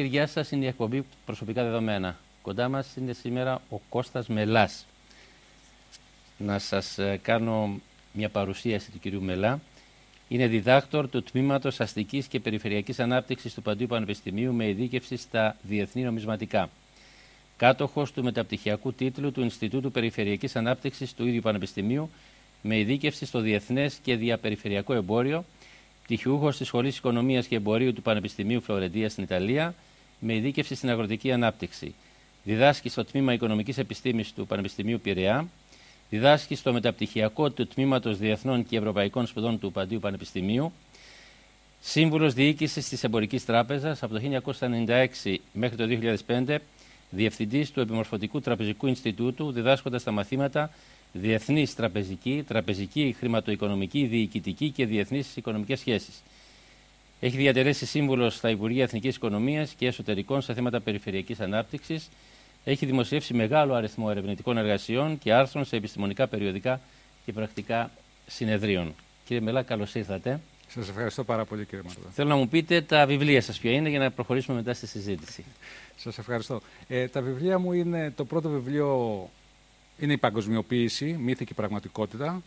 και κύριοι, γεια σας. Είναι η εκπομπή Προσωπικά Δεδομένα. Κοντά μας είναι σήμερα ο Κώστας Μελάς. Να σας ε, κάνω μια παρουσίαση του κυρίου Μελά. Είναι διδάκτορ του Τμήματος Αστικής και Περιφερειακής Ανάπτυξης του Παντίου Πανεπιστημίου με ειδίκευση στα διεθνή νομισματικά. Κάτοχος του μεταπτυχιακού τίτλου του Ινστιτούτου Περιφερειακής Ανάπτυξης του ίδιου Πανεπιστημίου με ειδίκευση στο Διεθνές και Διαπεριφερειακό Εμπόριο πτυχιούχος της Σχολής Οικονομίας και Εμπορίου του Πανεπιστημίου Φλωρεντίας στην Ιταλία, με ειδίκευση στην αγροτική ανάπτυξη. Διδάσκει στο τμήμα Οικονομικής Επιστήμης του Πανεπιστημίου Πειραιά. Διδάσκει στο μεταπτυχιακό του τμήματος Διεθνών και Ευρωπαϊκών Σπουδών του Παντίου Πανεπιστημίου. Σύμβουλος Διοίκησης της Εμπορικής Τράπεζας από το 1996 μέχρι το 2005. Διευθυντής του Επιμορφωτικού Τραπεζικού Ινστιτούτου, διδάσκοντας τα μαθήματα διεθνής τραπεζική, τραπεζική, χρηματοοικονομική, διοικητική και διεθνεί οικονομικές σχέσεις. Έχει διατελέσει σύμβουλος στα Υπουργεία Εθνικής Οικονομίας και Εσωτερικών σε θέματα περιφερειακής ανάπτυξης. Έχει δημοσιεύσει μεγάλο αριθμό ερευνητικών εργασιών και άρθρων σε επιστημονικά περιοδικά και πρακτικά συνεδρίων. Κύριε Μελά, καλώς ήρθατε. Σας ευχαριστώ πάρα πολύ, κύριε Μαρτώ. Θέλω να μου πείτε τα βιβλία σας ποια είναι για να προχωρήσουμε μετά στη συζήτηση. Σας ευχαριστώ. Ε, τα βιβλία μου είναι το πρώτο βιβλίο είναι η παγκοσμιοποίηση, μύθη και πραγματικότητα.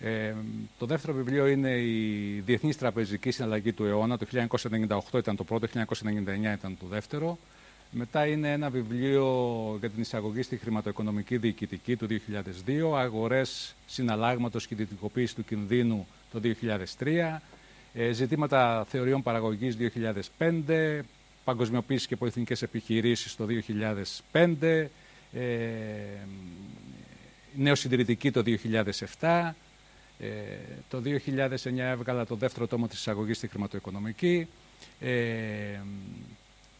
Ε, το δεύτερο βιβλίο είναι η Διεθνής Τραπεζική Συναλλαγή του αιώνα. Το 1998 ήταν το πρώτο, το 1999 ήταν το δεύτερο. Μετά είναι ένα βιβλίο για την εισαγωγή στη χρηματοοικονομική διοικητική του 2002, αγορές συναλλάγματος και ιδιωτικοποίησης του κινδύνου το 2003, ε, ζητήματα θεωριών παραγωγής 2005, παγκοσμιοποίησης και πολυεθνικές επιχειρήσεις το 2005, ε, νεοσυντηρητική το 2007, ε, το 2009 έβγαλα το δεύτερο τόμο της εισαγωγής στη χρηματοοικονομική ε,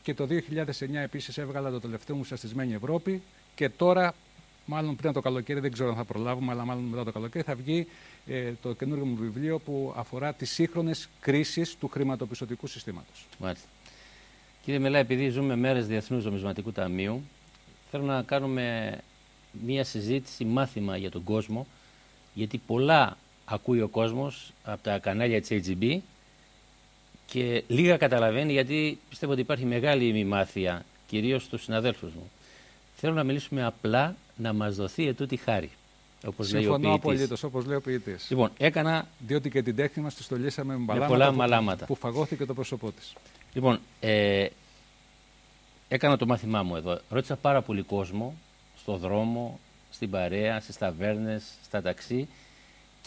και το 2009 επίσης έβγαλα το τελευταίο μου σαστισμένη Ευρώπη και τώρα μάλλον πριν το καλοκαίρι, δεν ξέρω αν θα προλάβουμε, αλλά μάλλον μετά το καλοκαίρι θα βγει ε, το καινούργιο μου βιβλίο που αφορά τις σύγχρονες κρίσεις του χρηματοπιστωτικού συστήματος. Μάλιστα. Κύριε Μελά, επειδή ζούμε μέρες Διεθνούς Νομισματικού Ταμείου, θέλω να κάνουμε μία συζήτηση, μάθημα για τον κόσμο, γιατί πολλά ακούει ο κόσμος από τα κανάλια της HGB και λίγα καταλαβαίνει γιατί πιστεύω ότι υπάρχει μεγάλη ημιμάθεια, κυρίως στους συναδέλφους μου. Θέλω να μιλήσουμε απλά να μας δοθεί ετούτη χάρη. Όπως Συμφωνώ λέει ο απολύτως, όπως λέει ο ποιητής. Λοιπόν, έκανα. Διότι και την τέχνη μας τη στολίσαμε με μπαλάματα, πολλά μαλάματα. Που φαγώθηκε το πρόσωπό της. Λοιπόν, ε, έκανα το μάθημά μου εδώ. Ρώτησα πάρα πολύ κόσμο στο δρόμο, στην παρέα, στις ταβέρνες, στα ταξί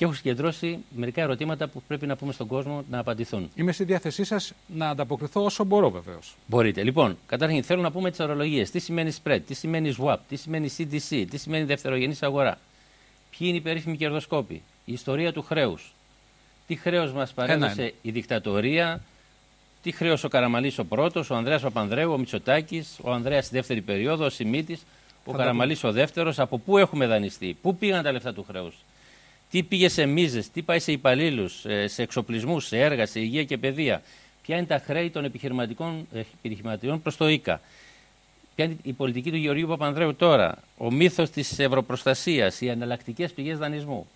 και έχω συγκεντρώσει μερικά ερωτήματα που πρέπει να πούμε στον κόσμο να απαντηθούν. Είμαι στη διάθεσή σας να ανταποκριθώ όσο μπορώ, βεβαίως. Μπορείτε. Λοιπόν, καταρχήν θέλω να πούμε τις ορολογίες. Τι σημαίνει spread, τι σημαίνει swap, τι σημαίνει CDC, τι σημαίνει δευτερογενής αγορά. Ποιοι είναι οι περίφημοι κερδοσκόποι, η ιστορία του χρέους. Τι χρέος μας παρέδωσε η δικτατορία, τι χρέος ο Καραμαλής ο πρώτος, ο Ανδρέας Παπανδρέου, ο Μητσοτάκης, ο Ανδρέας στη δεύτερη περίοδο, ο Σιμίτης, ο Καραμαλής ο δεύτερος. Από πού έχουμε δανειστεί, πού πήγαν τα λεφτά του χρέους; Τι πήγε σε μίζες, τι πάει σε υπαλλήλους, ε, σε εξοπλισμούς, σε έργα, σε υγεία και παιδεία. Ποια είναι τα χρέη των επιχειρηματικών επιχειρηματιών προς το ΙΚΑ. Ποια είναι η πολιτική του Γεωργίου Παπανδρέου τώρα. Ο μύθος της ευρωπροστασίας, οι εναλλακτικές πηγές δανεισμού.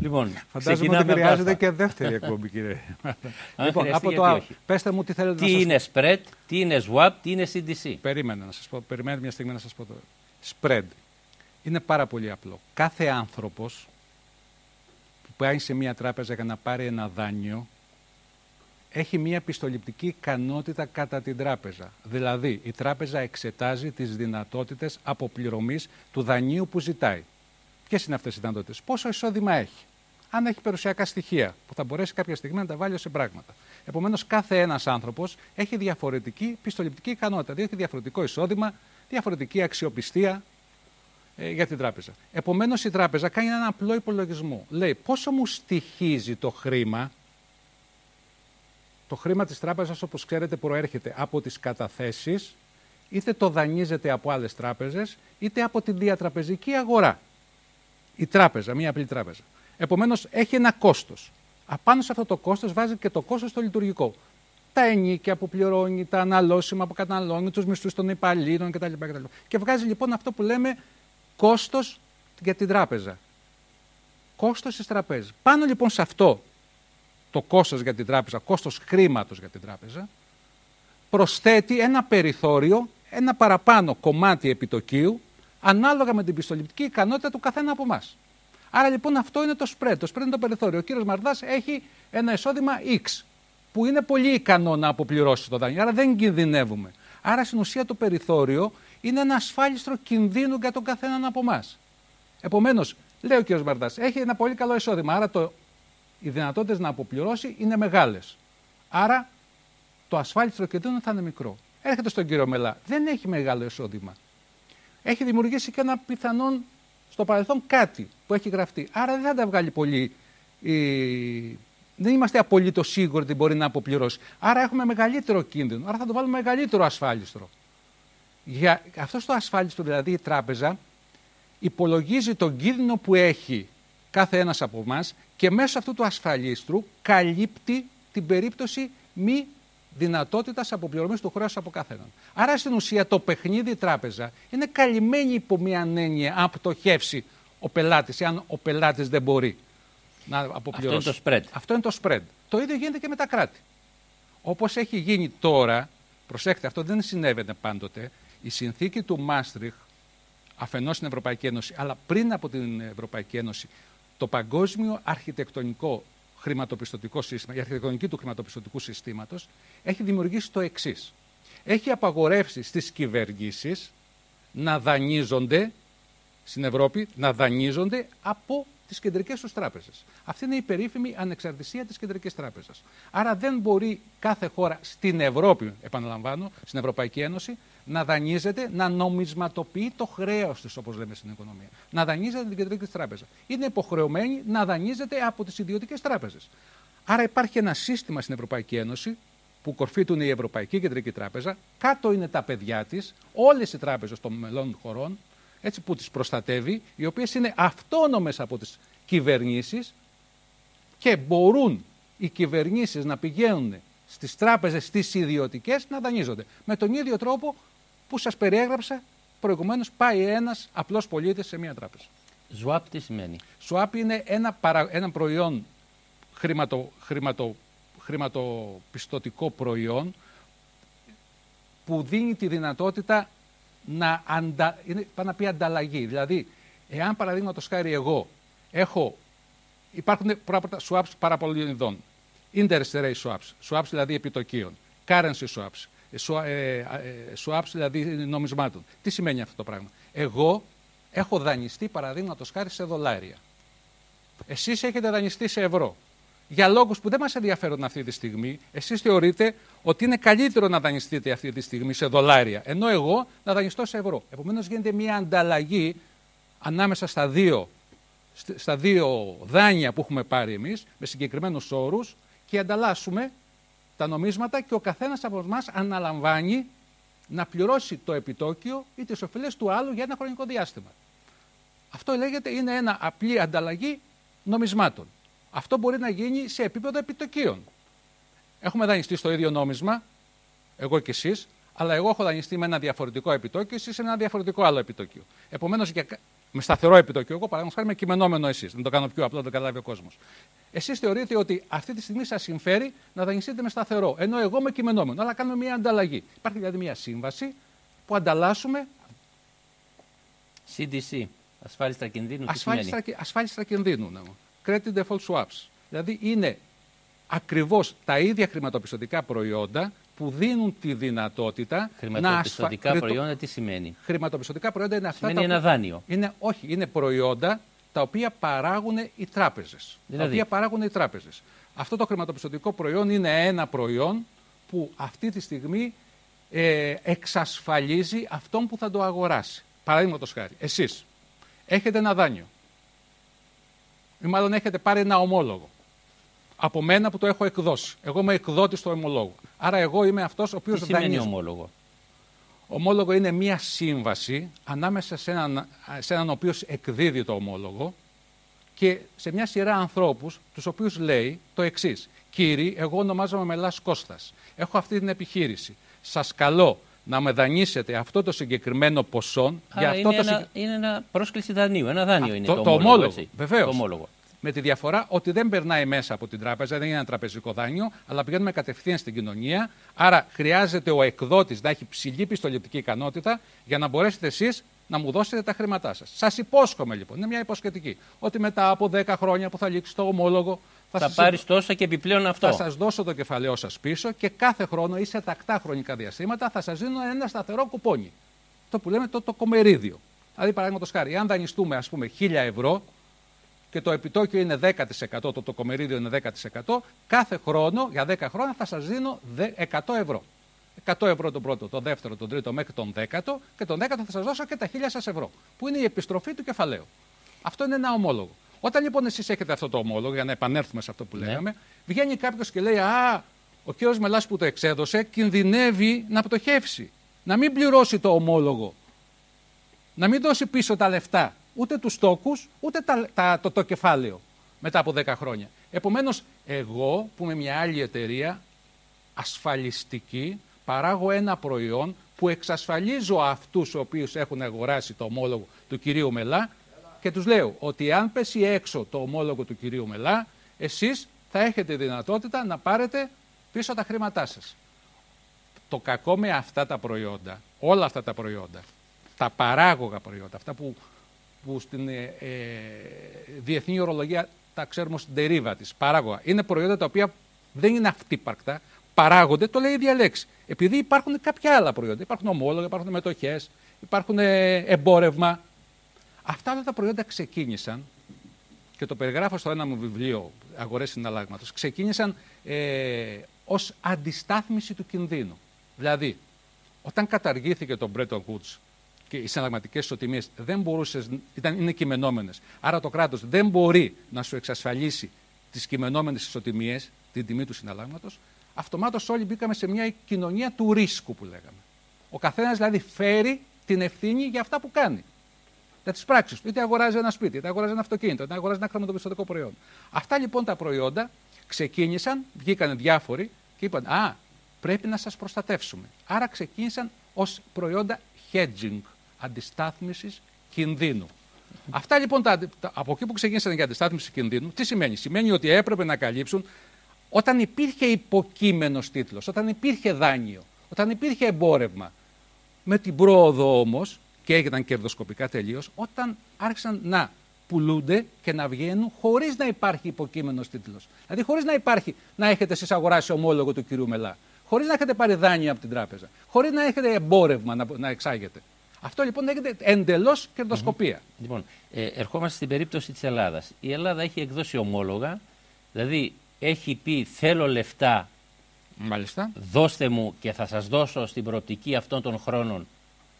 Λοιπόν, Φαντάζομαι ότι χρειάζεται και δεύτερη εκπομπή, κύριε. λοιπόν, από το όχι. Πέστε μου τι θέλετε τι να είναι spread, τι είναι swap, τι είναι CDC. Περίμενε να σας πω, περιμένετε μια στιγμή να σας πω το. Spread. Είναι πάρα πολύ απλό. Κάθε άνθρωπος που πάει σε μια τράπεζα για να πάρει ένα δάνειο έχει μια πιστοληπτική ικανότητα κατά την τράπεζα. Δηλαδή, η τράπεζα εξετάζει τις δυνατότητες αποπληρωμής του δανείου που ζητάει. Ποιες είναι αυτές οι δυνατότητες, Πόσο εισόδημα έχει; Αν έχει περιουσιακά στοιχεία που θα μπορέσει κάποια στιγμή να τα βάλει σε πράγματα. Επομένως, κάθε ένας άνθρωπος έχει διαφορετική πιστοληπτική ικανότητα. Δηλαδή, έχει διαφορετικό εισόδημα, διαφορετική αξιοπιστία ε, για την τράπεζα. Επομένως, η τράπεζα κάνει έναν απλό υπολογισμό. Λέει πόσο μου στοιχίζει το χρήμα. Το χρήμα της τράπεζας, όπως ξέρετε, προέρχεται από τις καταθέσεις, είτε το δανείζεται από άλλες τράπεζες, είτε από τη διατραπεζική αγορά η τράπεζα, μία απλή τράπεζα. Επομένως έχει ένα κόστος. Απάνω σε αυτό το κόστος βάζει και το κόστος το λειτουργικό. Τα ενίκια που πληρώνει, τα αναλώσιμα που καταναλώνει, τους μισθούς των υπαλλήλων κτλ. κτλ. Και βγάζει λοιπόν αυτό που λέμε κόστος για την τράπεζα. Κόστος τη τραπέζα. Πάνω λοιπόν σε αυτό το κόστος για την τράπεζα, κόστος χρήματος για την τράπεζα, προσθέτει ένα περιθώριο, ένα παραπάνω κομμάτι επιτοκίου, ανάλογα με την πιστοληπτική ικανότητα του καθένα από εμάς. Άρα λοιπόν αυτό είναι το spread. Το spread είναι το περιθώριο. Ο κύριος Μαρδάς έχει ένα εισόδημα X, που είναι πολύ ικανό να αποπληρώσει το δάνειο. Άρα δεν κινδυνεύουμε. Άρα στην ουσία το περιθώριο είναι ένα ασφάλιστρο κινδύνου για τον καθέναν από εμάς. Επομένως, λέει ο κ. Μαρδά, έχει ένα πολύ καλό εισόδημα. Άρα το, οι δυνατότητες να αποπληρώσει είναι μεγάλες. Άρα το ασφάλιστρο κινδύνου θα είναι μικρό. Έρχεται στον κύριο Μελά, δεν έχει μεγάλο εισόδημα. Έχει δημιουργήσει και ένα πιθανόν στο παρελθόν κάτι που έχει γραφτεί. Άρα δεν θα τα βγάλει πολύ. Δεν είμαστε απολύτως σίγουροι ότι μπορεί να αποπληρώσει. Άρα έχουμε μεγαλύτερο κίνδυνο. Άρα θα το βάλουμε μεγαλύτερο ασφάλιστρο. Για αυτός το ασφάλιστρο, δηλαδή η τράπεζα, υπολογίζει τον κίνδυνο που έχει κάθε ένας από εμά και μέσω αυτού του ασφαλίστρου καλύπτει την περίπτωση μη δυνατότητας αποπληρωμής του χρέους από καθέναν. Άρα στην ουσία το παιχνίδι η τράπεζα είναι καλυμμένη υπό μια έννοια αν πτωχεύσει ο πελάτης, αν ο πελάτης δεν μπορεί να αποπληρώσει. Αυτό είναι το spread. Αυτό είναι το spread. Το ίδιο γίνεται και με τα κράτη. Όπως έχει γίνει τώρα, προσέξτε, αυτό δεν συνέβαινε πάντοτε. Η συνθήκη του Μάστριχ, αφενός στην Ευρωπαϊκή Ένωση, αλλά πριν από την Ευρωπαϊκή Ένωση, το παγκόσμιο αρχιτεκτονικό χρηματοπιστωτικό σύστημα, η αρχιτεκτονική του χρηματοπιστωτικού συστήματος, έχει δημιουργήσει το εξής. Έχει απαγορεύσει στις κυβερνήσεις να δανείζονται στην Ευρώπη, να δανείζονται από τις κεντρικές τους τράπεζες. Αυτή είναι η περίφημη ανεξαρτησία της κεντρικής τράπεζας. Άρα δεν μπορεί κάθε χώρα στην Ευρώπη, επαναλαμβάνω, στην Ευρωπαϊκή Ένωση, να δανείζεται, να νομισματοποιεί το χρέος της, όπως λέμε στην οικονομία. Να δανείζεται την κεντρική τράπεζα. Είναι υποχρεωμένη να δανείζεται από τις ιδιωτικές τράπεζες. Άρα υπάρχει ένα σύστημα στην Ευρωπαϊκή Ένωση που κορφή του είναι η Ευρωπαϊκή Κεντρική Τράπεζα, κάτω είναι τα παιδιά της, όλες οι τράπεζες των μελών χωρών, έτσι που τις προστατεύει, οι οποίες είναι αυτόνομες από τις κυβερνήσεις και μπορούν οι κυβερνήσεις να πηγαίνουν στις τράπεζες, στις ιδιωτικές, να δανείζονται. Με τον ίδιο τρόπο που σας περιέγραψα προηγουμένως πάει ένας απλός πολίτης σε μια τράπεζα. Swap τι σημαίνει; Swap είναι ένα, παρα, ένα προϊόν χρηματο, χρηματο, χρηματοπιστωτικό προϊόν που δίνει τη δυνατότητα να, αντα, είναι, να πει ανταλλαγή. Δηλαδή, εάν παραδείγματος χάρη εγώ έχω, υπάρχουν πράγματα swaps πάρα πολλών ειδών. Interest rate swaps, swaps δηλαδή επιτοκίων, currency swaps, ε, ε, swaps, δηλαδή νομισμάτων. Τι σημαίνει αυτό το πράγμα; Εγώ έχω δανειστεί παραδείγματος χάρη σε δολάρια. Εσείς έχετε δανειστεί σε ευρώ. Για λόγους που δεν μας ενδιαφέρουν αυτή τη στιγμή, εσείς θεωρείτε ότι είναι καλύτερο να δανειστείτε αυτή τη στιγμή σε δολάρια, ενώ εγώ να δανειστώ σε ευρώ. Επομένως, γίνεται μια ανταλλαγή ανάμεσα στα δύο, στα δύο δάνεια που έχουμε πάρει εμείς, με συγκεκριμένους όρους, και ανταλλάσσουμε τα νομίσματα και ο καθένας από εμάς αναλαμβάνει να πληρώσει το επιτόκιο ή τις οφειλές του άλλου για ένα χρονικό διάστημα. Αυτό λέγεται είναι ένα απλή ανταλλαγή νομισμάτων. Αυτό μπορεί να γίνει σε επίπεδο επιτοκίων. Έχουμε δανειστεί στο ίδιο νόμισμα, εγώ και εσείς, αλλά εγώ έχω δανειστεί με ένα διαφορετικό επιτόκιο, εσείς σε ένα διαφορετικό άλλο επιτόκιο. Επομένως, με σταθερό επιτόκιο, εγώ παραδείγματος χάρη με κειμενόμενο εσείς. Δεν το κάνω πιο απλό, το καταλάβει ο κόσμος. Εσείς θεωρείτε ότι αυτή τη στιγμή σας συμφέρει να δανειστείτε με σταθερό, ενώ εγώ με κειμενόμενο. Αλλά κάνουμε μια ανταλλαγή. Υπάρχει δηλαδή μια σύμβαση που ανταλλάσσουμε. CDC, ασφάλιστρα κινδύνου. Ασφάλιστρα, κινδύνου. Ναι. Credit default swaps. Δηλαδή είναι ακριβώς τα ίδια χρηματοπιστωτικά προϊόντα που δίνουν τη δυνατότητα χρηματοπιστωτικά να ασφα... προϊόντα τι σημαίνει; Χρηματοπιστωτικά προϊόντα είναι αυτά. Σημαίνει τα... ένα δάνειο. Είναι, όχι, είναι προϊόντα τα οποία παράγουν οι τράπεζες. Δηλαδή; Τα οποία παράγουν οι τράπεζες. Αυτό το χρηματοπιστωτικό προϊόν είναι ένα προϊόν που αυτή τη στιγμή ε, εξασφαλίζει αυτόν που θα το αγοράσει. Παραδείγματος χάρη, εσείς έχετε ένα δάνειο. Ή μάλλον έχετε πάρει ένα ομόλογο. Από μένα που το έχω εκδώσει. Εγώ είμαι εκδότης του ομολόγου. Άρα εγώ είμαι αυτός ο οποίος δανείζει. Τι σημαίνει ομόλογο; Ομόλογο είναι μία σύμβαση ανάμεσα σε έναν, σε έναν ο οποίος εκδίδει το ομόλογο και σε μια σειρά ανθρώπους, τους οποίους λέει το εξής. Κύριοι, εγώ ονομάζομαι Μελάς Κώστας. Έχω αυτή την επιχείρηση. Σας καλώ να με δανείσετε αυτό το συγκεκριμένο ποσό. Άρα για αυτό είναι, το... ένα, είναι ένα πρόσκληση δανείου, ένα δάνειο Α, είναι το, το, το ομόλογο. Βεβαίως. Το ομόλογο. Με τη διαφορά ότι δεν περνάει μέσα από την τράπεζα, δεν είναι ένα τραπεζικό δάνειο, αλλά πηγαίνουμε κατευθείαν στην κοινωνία. Άρα χρειάζεται ο εκδότης να έχει ψηλή πιστοληπτική ικανότητα για να μπορέσετε εσείς να μου δώσετε τα χρήματά σας. Σας υπόσχομαι λοιπόν, είναι μια υποσχετική, ότι μετά από 10 χρόνια που θα λήξει το ομόλογο. Θα, θα πάρεις τόσα και επιπλέον αυτό. Θα σας δώσω το κεφαλαίο σας πίσω και κάθε χρόνο ή σε τακτά χρονικά διαστήματα θα σας δίνω ένα σταθερό κουπόνι. Το που λέμε το, το κομμερίδιο. Δηλαδή, παραδείγματος χάρη, αν δανειστούμε ας πούμε 1000 ευρώ και το επιτόκιο είναι 10%, το, το κομμερίδιο είναι 10%, κάθε χρόνο για 10 χρόνια θα σας δίνω 100 ευρώ. 100 ευρώ τον πρώτο, τον δεύτερο, τον τρίτο μέχρι τον δέκατο και τον δέκατο θα σας δώσω και τα 1000 σας ευρώ, που είναι η επιστροφή του κεφαλαίου. Αυτό είναι ένα ομόλογο. Όταν λοιπόν εσείς έχετε αυτό το ομόλογο, για να επανέλθουμε σε αυτό που ναι. λέγαμε, βγαίνει κάποιος και λέει Α, ο κ. Μελάς που το εξέδωσε κινδυνεύει να πτωχεύσει. Να μην πληρώσει το ομόλογο. Να μην δώσει πίσω τα λεφτά. Ούτε τους τόκους, ούτε τα, τα, το, το κεφάλαιο μετά από 10 χρόνια. Επομένως, εγώ που είμαι μια άλλη εταιρεία ασφαλιστική, παράγω ένα προϊόν που εξασφαλίζω αυτούς οι οποίους έχουν αγοράσει το ομόλογο του κυρίου Μελά και τους λέω ότι αν πέσει έξω το ομόλογο του κυρίου Μελά, εσείς θα έχετε δυνατότητα να πάρετε πίσω τα χρήματά σας. Το κακό με αυτά τα προϊόντα, όλα αυτά τα προϊόντα, τα παράγωγα προϊόντα, αυτά που, που στην ε, ε διεθνή ορολογία τα ξέρουμε ως derivatives, παράγωγα, είναι προϊόντα τα οποία δεν είναι αυτύπαρκτα, παράγονται, το λέει η ίδια λέξη. Επειδή υπάρχουν κάποια άλλα προϊόντα. Υπάρχουν ομόλογα, υπάρχουν μετοχές, υπάρχουν ε, εμπόρευμα. Αυτά όλα τα προϊόντα ξεκίνησαν και το περιγράφω στο ένα μου βιβλίο Αγορές Συναλλάγματος. Ξεκίνησαν ε, ως αντιστάθμιση του κινδύνου. Δηλαδή, όταν καταργήθηκε το Bretton Woods και οι συναλλαγματικές ισοτιμίες δεν μπορούσες, ήταν, είναι κειμενόμενε. Άρα το κράτος δεν μπορεί να σου εξασφαλίσει τις κειμενόμενες ισοτιμίες, την τιμή του συναλλάγματος, αυτομάτως όλοι μπήκαμε σε μια κοινωνία του ρίσκου που λέγαμε. Ο καθένας δηλαδή φέρει την ευθύνη για αυτά που κάνει. Για τις πράξεις του. Είτε αγοράζει ένα σπίτι, είτε αγοράζει ένα αυτοκίνητο, είτε αγοράζει ένα χρηματοπιστωτικό προϊόν. Αυτά λοιπόν τα προϊόντα ξεκίνησαν, βγήκαν διάφοροι και είπαν Α, πρέπει να σας προστατεύσουμε. Άρα ξεκίνησαν ως προϊόντα hedging, αντιστάθμισης κινδύνου. Αυτά λοιπόν τα, από εκεί που ξεκίνησαν για αντιστάθμιση κινδύνου, τι σημαίνει; Σημαίνει ότι έπρεπε να καλύψουν όταν υπήρχε υποκείμενος τίτλος, όταν υπήρχε δάνειο, όταν υπήρχε εμπόρευμα. Με την πρόοδο όμως, και έγιναν κερδοσκοπικά τελείως, όταν άρχισαν να πουλούνται και να βγαίνουν χωρίς να υπάρχει υποκείμενος τίτλος. Δηλαδή, χωρίς να υπάρχει να έχετε εσείς αγοράσει ομόλογο του κυρίου Μελά, χωρίς να έχετε πάρει δάνεια από την τράπεζα, χωρίς να έχετε εμπόρευμα να, να εξάγετε. Αυτό λοιπόν έγινε εντελώς κερδοσκοπία. Mm-hmm. Λοιπόν, ε, ερχόμαστε στην περίπτωση της Ελλάδας. Η Ελλάδα έχει εκδώσει ομόλογα, δηλαδή έχει πει θέλω λεφτά, Μάλιστα. δώστε μου και θα σας δώσω στην προοπτική αυτών των χρόνων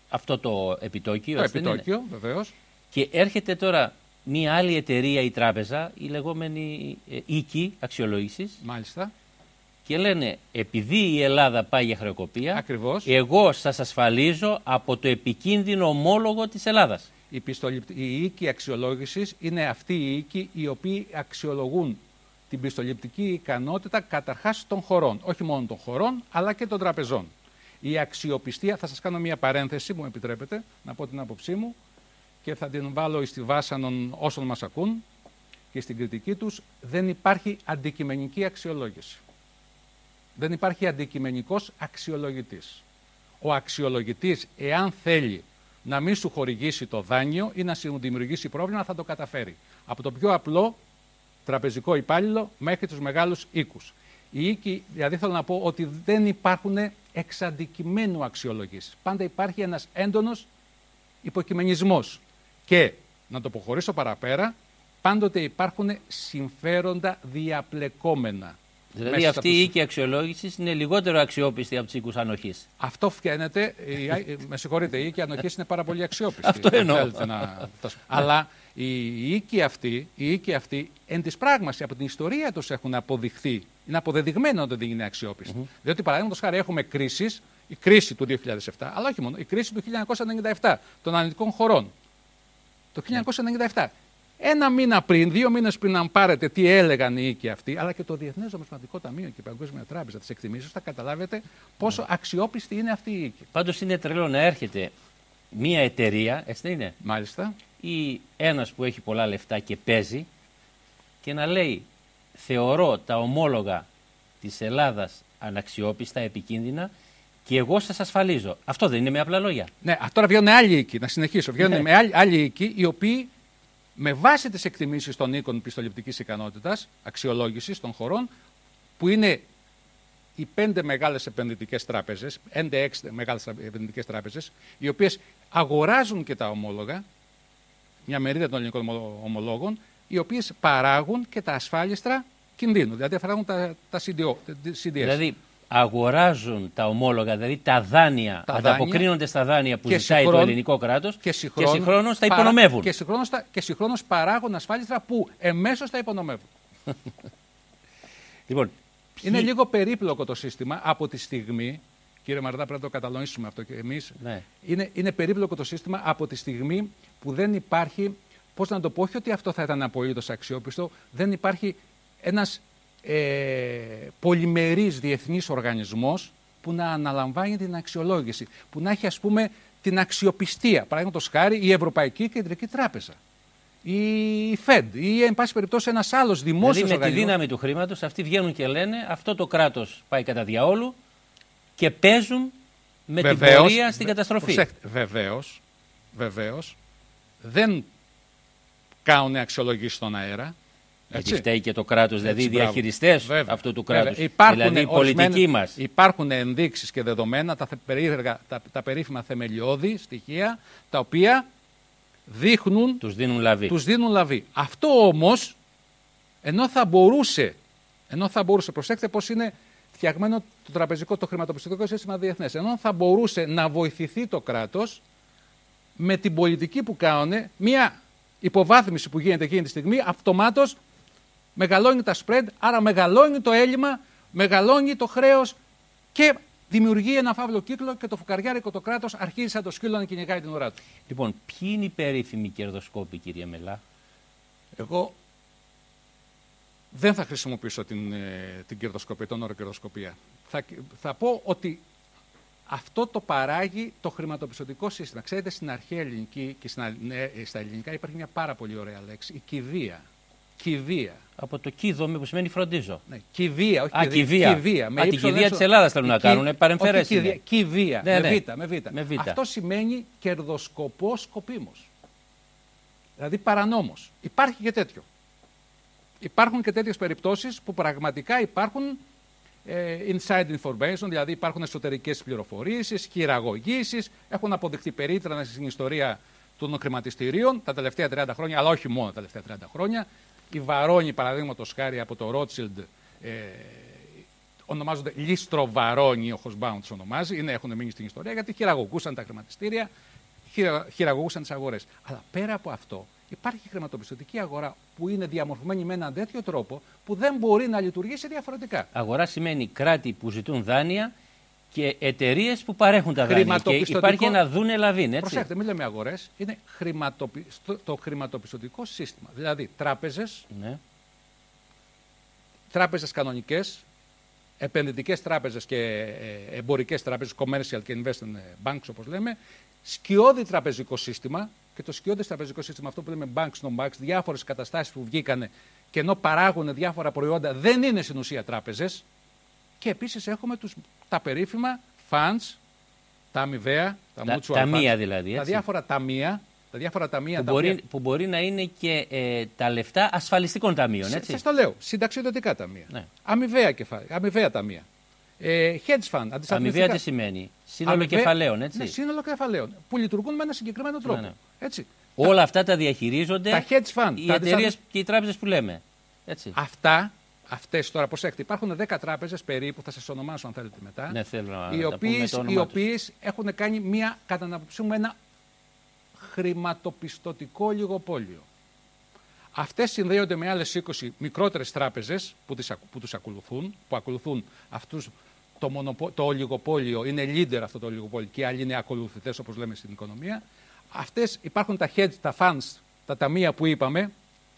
αυτό το επιτόκιο. Το επιτόκιο, βεβαίως. Και έρχεται τώρα μια άλλη εταιρεία η τράπεζα, η λεγόμενη ε, οίκη αξιολόγησης. Μάλιστα. Και λένε, επειδή η Ελλάδα πάει για χρεοκοπία, Ακριβώς. εγώ σας ασφαλίζω από το επικίνδυνο ομόλογο της Ελλάδας. Η, πιστοληπ... η οίκη αξιολόγησης είναι αυτοί οι οίκοι οι οποίοι αξιολογούν την πιστοληπτική ικανότητα καταρχάς των χωρών. Όχι μόνο των χωρών, αλλά και των τραπεζών. Η αξιοπιστία, θα σας κάνω μια παρένθεση, μου επιτρέπετε, να πω την άποψή μου και θα την βάλω στη βάσανον όσων μας ακούν και στην κριτική τους, δεν υπάρχει αντικειμενική αξιολόγηση. Δεν υπάρχει αντικειμενικός αξιολογητής. Ο αξιολογητής, εάν θέλει να μην σου χορηγήσει το δάνειο ή να σου δημιουργήσει πρόβλημα, θα το καταφέρει. Από το πιο απλό τραπεζικό υπάλληλο μέχρι τους μεγάλους οίκους. Οι οίκοι, δηλαδή θέλω να πω ότι δεν υπάρχουν εξαντικειμένου αξιολογήσεις. Πάντα υπάρχει ένας έντονος υποκειμενισμός. Και, να το αποχωρήσω παραπέρα, πάντοτε υπάρχουν συμφέροντα διαπλεκόμενα. Δηλαδή αυτή η οίκη αξιολόγησης είναι λιγότερο αξιόπιστη από του οίκους ανοχής. Αυτό φαίνεται. με συγχωρείτε, η οίκη ανοχής είναι πάρα πολύ αξιόπιστη. Αυτό εννοώ. Να... Αλλά οι οίκοι αυτοί, οι οίκοι αυτοί εν της πράγμασης από την ιστορία τους έχουν αποδειχθεί, είναι αποδεδειγμένο ότι δεν είναι αξιόπιστοι. Mm -hmm. Διότι παραδείγματος χάρη έχουμε κρίσεις, η κρίση του 2007, αλλά όχι μόνο, η κρίση του 1997 των ανετικών χωρών. Το 1997. Ένα μήνα πριν, δύο μήνες πριν, αν πάρετε τι έλεγαν οι οίκοι αυτοί, αλλά και το Διεθνές Νομισματικό Ταμείο και η Παγκόσμια Τράπεζα τη εκτιμήσεις, θα καταλάβετε πόσο αξιόπιστη είναι αυτή η οίκη. Πάντως είναι τρελό να έρχεται μία εταιρεία, έτσι δεν είναι; Μάλιστα ή ένας που έχει πολλά λεφτά και παίζει και να λέει θεωρώ τα ομόλογα της Ελλάδας αναξιόπιστα, επικίνδυνα και εγώ σας ασφαλίζω. Αυτό δεν είναι με απλά λόγια. Ναι, τώρα βγαίνουν άλλοι οίκοι, να συνεχίσω. Βγαίνουν ναι. με άλλοι, άλλοι οίκοι οι οποίοι με βάση τις εκτιμήσεις των οίκων πιστοληπτικής ικανότητας, αξιολόγησης των χωρών, που είναι οι πέντε μεγάλες επενδυτικές τράπεζες, πέντε-έξι μεγάλες επενδυτικές τράπεζες, οι οποίες αγοράζουν και τα ομόλογα, μια μερίδα των ελληνικών ομολόγων, οι οποίες παράγουν και τα ασφάλιστρα κινδύνου, δηλαδή παράγουν τα, τα CDO, CDS. Δηλαδή αγοράζουν τα ομόλογα, δηλαδή τα δάνεια, τα ανταποκρίνονται στα δάνεια που ζητάει το ελληνικό κράτος και συγχρόνως, τα υπονομεύουν. Και συγχρόνως, και συγχρόνως παράγουν ασφάλιστρα που εμέσως τα υπονομεύουν. λοιπόν, είναι λίγο περίπλοκο το σύστημα από τη στιγμή. Κύριε Μαρτά, πρέπει να το κατανοήσουμε αυτό και εμείς. Ναι. Είναι, είναι περίπλοκο το σύστημα από τη στιγμή που δεν υπάρχει. Πώς να το πω, όχι ότι αυτό θα ήταν απολύτως αξιόπιστο, δεν υπάρχει ένας ε, πολυμερής διεθνής οργανισμός που να αναλαμβάνει την αξιολόγηση, που να έχει ας πούμε την αξιοπιστία, παραδείγματος χάρη η Ευρωπαϊκή Κεντρική Τράπεζα η Fed ή εν πάση περιπτώσει ένας άλλος δημόσιος δηλαδή, με τη δύναμη του χρήματος, αυτοί βγαίνουν και λένε αυτό το κράτος πάει κατά διαόλου και παίζουν με βεβαίως, την πορεία στην καταστροφή. Βεβαίως, βεβαίως, δεν κάνουν αξιολογήσεις στον αέρα. Γιατί φταίει και το κράτος, δηλαδή οι διαχειριστές αυτού του κράτους. Δηλαδή οι πολιτικοί μας. Υπάρχουν ενδείξεις και δεδομένα, τα, τα, τα περίφημα θεμελιώδη στοιχεία, τα οποία δείχνουν... Τους δίνουν λαβή. Τους δίνουν λαβή. Αυτό όμως, ενώ θα μπορούσε, ενώ θα μπορούσε, προσέξτε πώς είναι φτιαγμένο το τραπεζικό, το χρηματοπιστωτικό σύστημα διεθνές, ενώ θα μπορούσε να βοηθηθεί το κράτος με την πολιτική που κάνουν, μια υποβάθμιση που γίνεται εκείνη τη στιγμή, αυτομάτως μεγαλώνει τα spread, άρα μεγαλώνει το έλλειμμα, μεγαλώνει το χρέος και δημιουργεί ένα φαύλο κύκλο και το φουκαριάρικο το κράτο αρχίζει σαν το σκύλο να κυνηγάει την ουρά του. Λοιπόν, ποιοι είναι οι περίφημοι κερδοσκόποι, κύριε Μελά; Εγώ δεν θα χρησιμοποιήσω την, ε, την κερδοσκοπία, τον όρο κερδοσκοπία. Θα, θα πω ότι αυτό το παράγει το χρηματοπιστωτικό σύστημα. Ξέρετε, στην αρχαία ελληνική και ε, στα ελληνικά υπάρχει μια πάρα πολύ ωραία λέξη, η κηδεία. Κηδεία. Από το κίδο, που σημαίνει φροντίζω. Ναι, κηδεία, όχι Α, κηδεία. κηδεία. Με Α, τη κηδεία της Ελλάδας θέλουν να κάνουν. Παρεμφερέ. Κηδεία. Ναι, με, ναι. β, με, β. με β. Αυτό σημαίνει κερδοσκοπό σκοπίμο. Δηλαδή παρανόμος. Υπάρχει και τέτοιο. Υπάρχουν και τέτοιες περιπτώσεις που πραγματικά υπάρχουν ε, inside information, δηλαδή υπάρχουν εσωτερικές πληροφορήσεις, χειραγωγήσεις, έχουν αποδειχθεί περίτρανα στην ιστορία των χρηματιστηρίων τα τελευταία 30 χρόνια, αλλά όχι μόνο τα τελευταία 30 χρόνια. Η Βαρόνι, παραδείγματος χάρη από το Ρότσιλντ, ε, ονομάζονται Λίστρο Βαρόνι, ο Χοσμπάουν τους ονομάζει, είναι, έχουν μείνει στην ιστορία γιατί χειραγωγούσαν τα χρηματιστήρια, χειραγωγούσαν τις αγορές. Αλλά πέρα από αυτό, υπάρχει χρηματοπιστωτική αγορά που είναι διαμορφωμένη με έναν τέτοιο τρόπο που δεν μπορεί να λειτουργήσει διαφορετικά. Αγορά σημαίνει κράτη που ζητούν δάνεια και εταιρείες που παρέχουν τα δάνεια. Και υπάρχει ένα δούνε λαβίν, έτσι. Προσέξτε, μην λέμε αγορές. Είναι το χρηματοπιστωτικό σύστημα. Δηλαδή τράπεζες, ναι. τράπεζες κανονικές, επενδυτικές τράπεζες και ε, εμπορικές τράπεζες, commercial και investment banks όπως λέμε, σκιώδη τραπεζικό σύστημα. Και το σκιώδης τραπεζικό σύστημα, αυτό που λέμε banks, non banks, διάφορες καταστάσεις που βγήκαν και ενώ παράγουν διάφορα προϊόντα, δεν είναι στην ουσία τράπεζες. Και επίσης έχουμε τους, τα περίφημα funds, τα αμοιβαία, τα, τα mutual ταμεία δηλαδή. Έτσι. Τα διάφορα ταμεία. Τα διάφορα ταμεία που, τα μπορεί, οποία... που μπορεί να είναι και ε, τα λεφτά ασφαλιστικών ταμείων. Έτσι. Σας το λέω. Συνταξιδοτικά ταμεία. Ναι. Αμοιβαία, κεφάλαια, αμοιβαία ταμεία. Ε, hedge fund. Αμοιβαία τι σημαίνει; Σύνολο αμοιβαία, κεφαλαίων, έτσι. Ναι, σύνολο κεφαλαίων. Που λειτουργούν με ένα συγκεκριμένο τρόπο. Ναι, ναι. Έτσι. Όλα αυτά τα διαχειρίζονται τα hedge fund, οι εταιρείες και οι τράπεζες που λέμε. Έτσι. Αυτά αυτές τώρα, προσέξτε, υπάρχουν 10 τράπεζες περίπου, θα σας ονομάσω αν θέλετε μετά. Ναι, θέλω να οι οποίες, οι οποίες έχουν κάνει μία, κατά να μου, ένα χρηματοπιστωτικό λιγοπόλιο. Αυτές συνδέονται με άλλες 20 μικρότερες τράπεζες που, τις, που τους ακολουθούν, που ακολουθούν αυτούς το, μονοπο, το ολιγοπόλιο, είναι leader αυτό το ολιγοπόλιο και οι άλλοι είναι ακολουθητές όπως λέμε στην οικονομία. Αυτές υπάρχουν τα hedge, τα funds, τα ταμεία που είπαμε,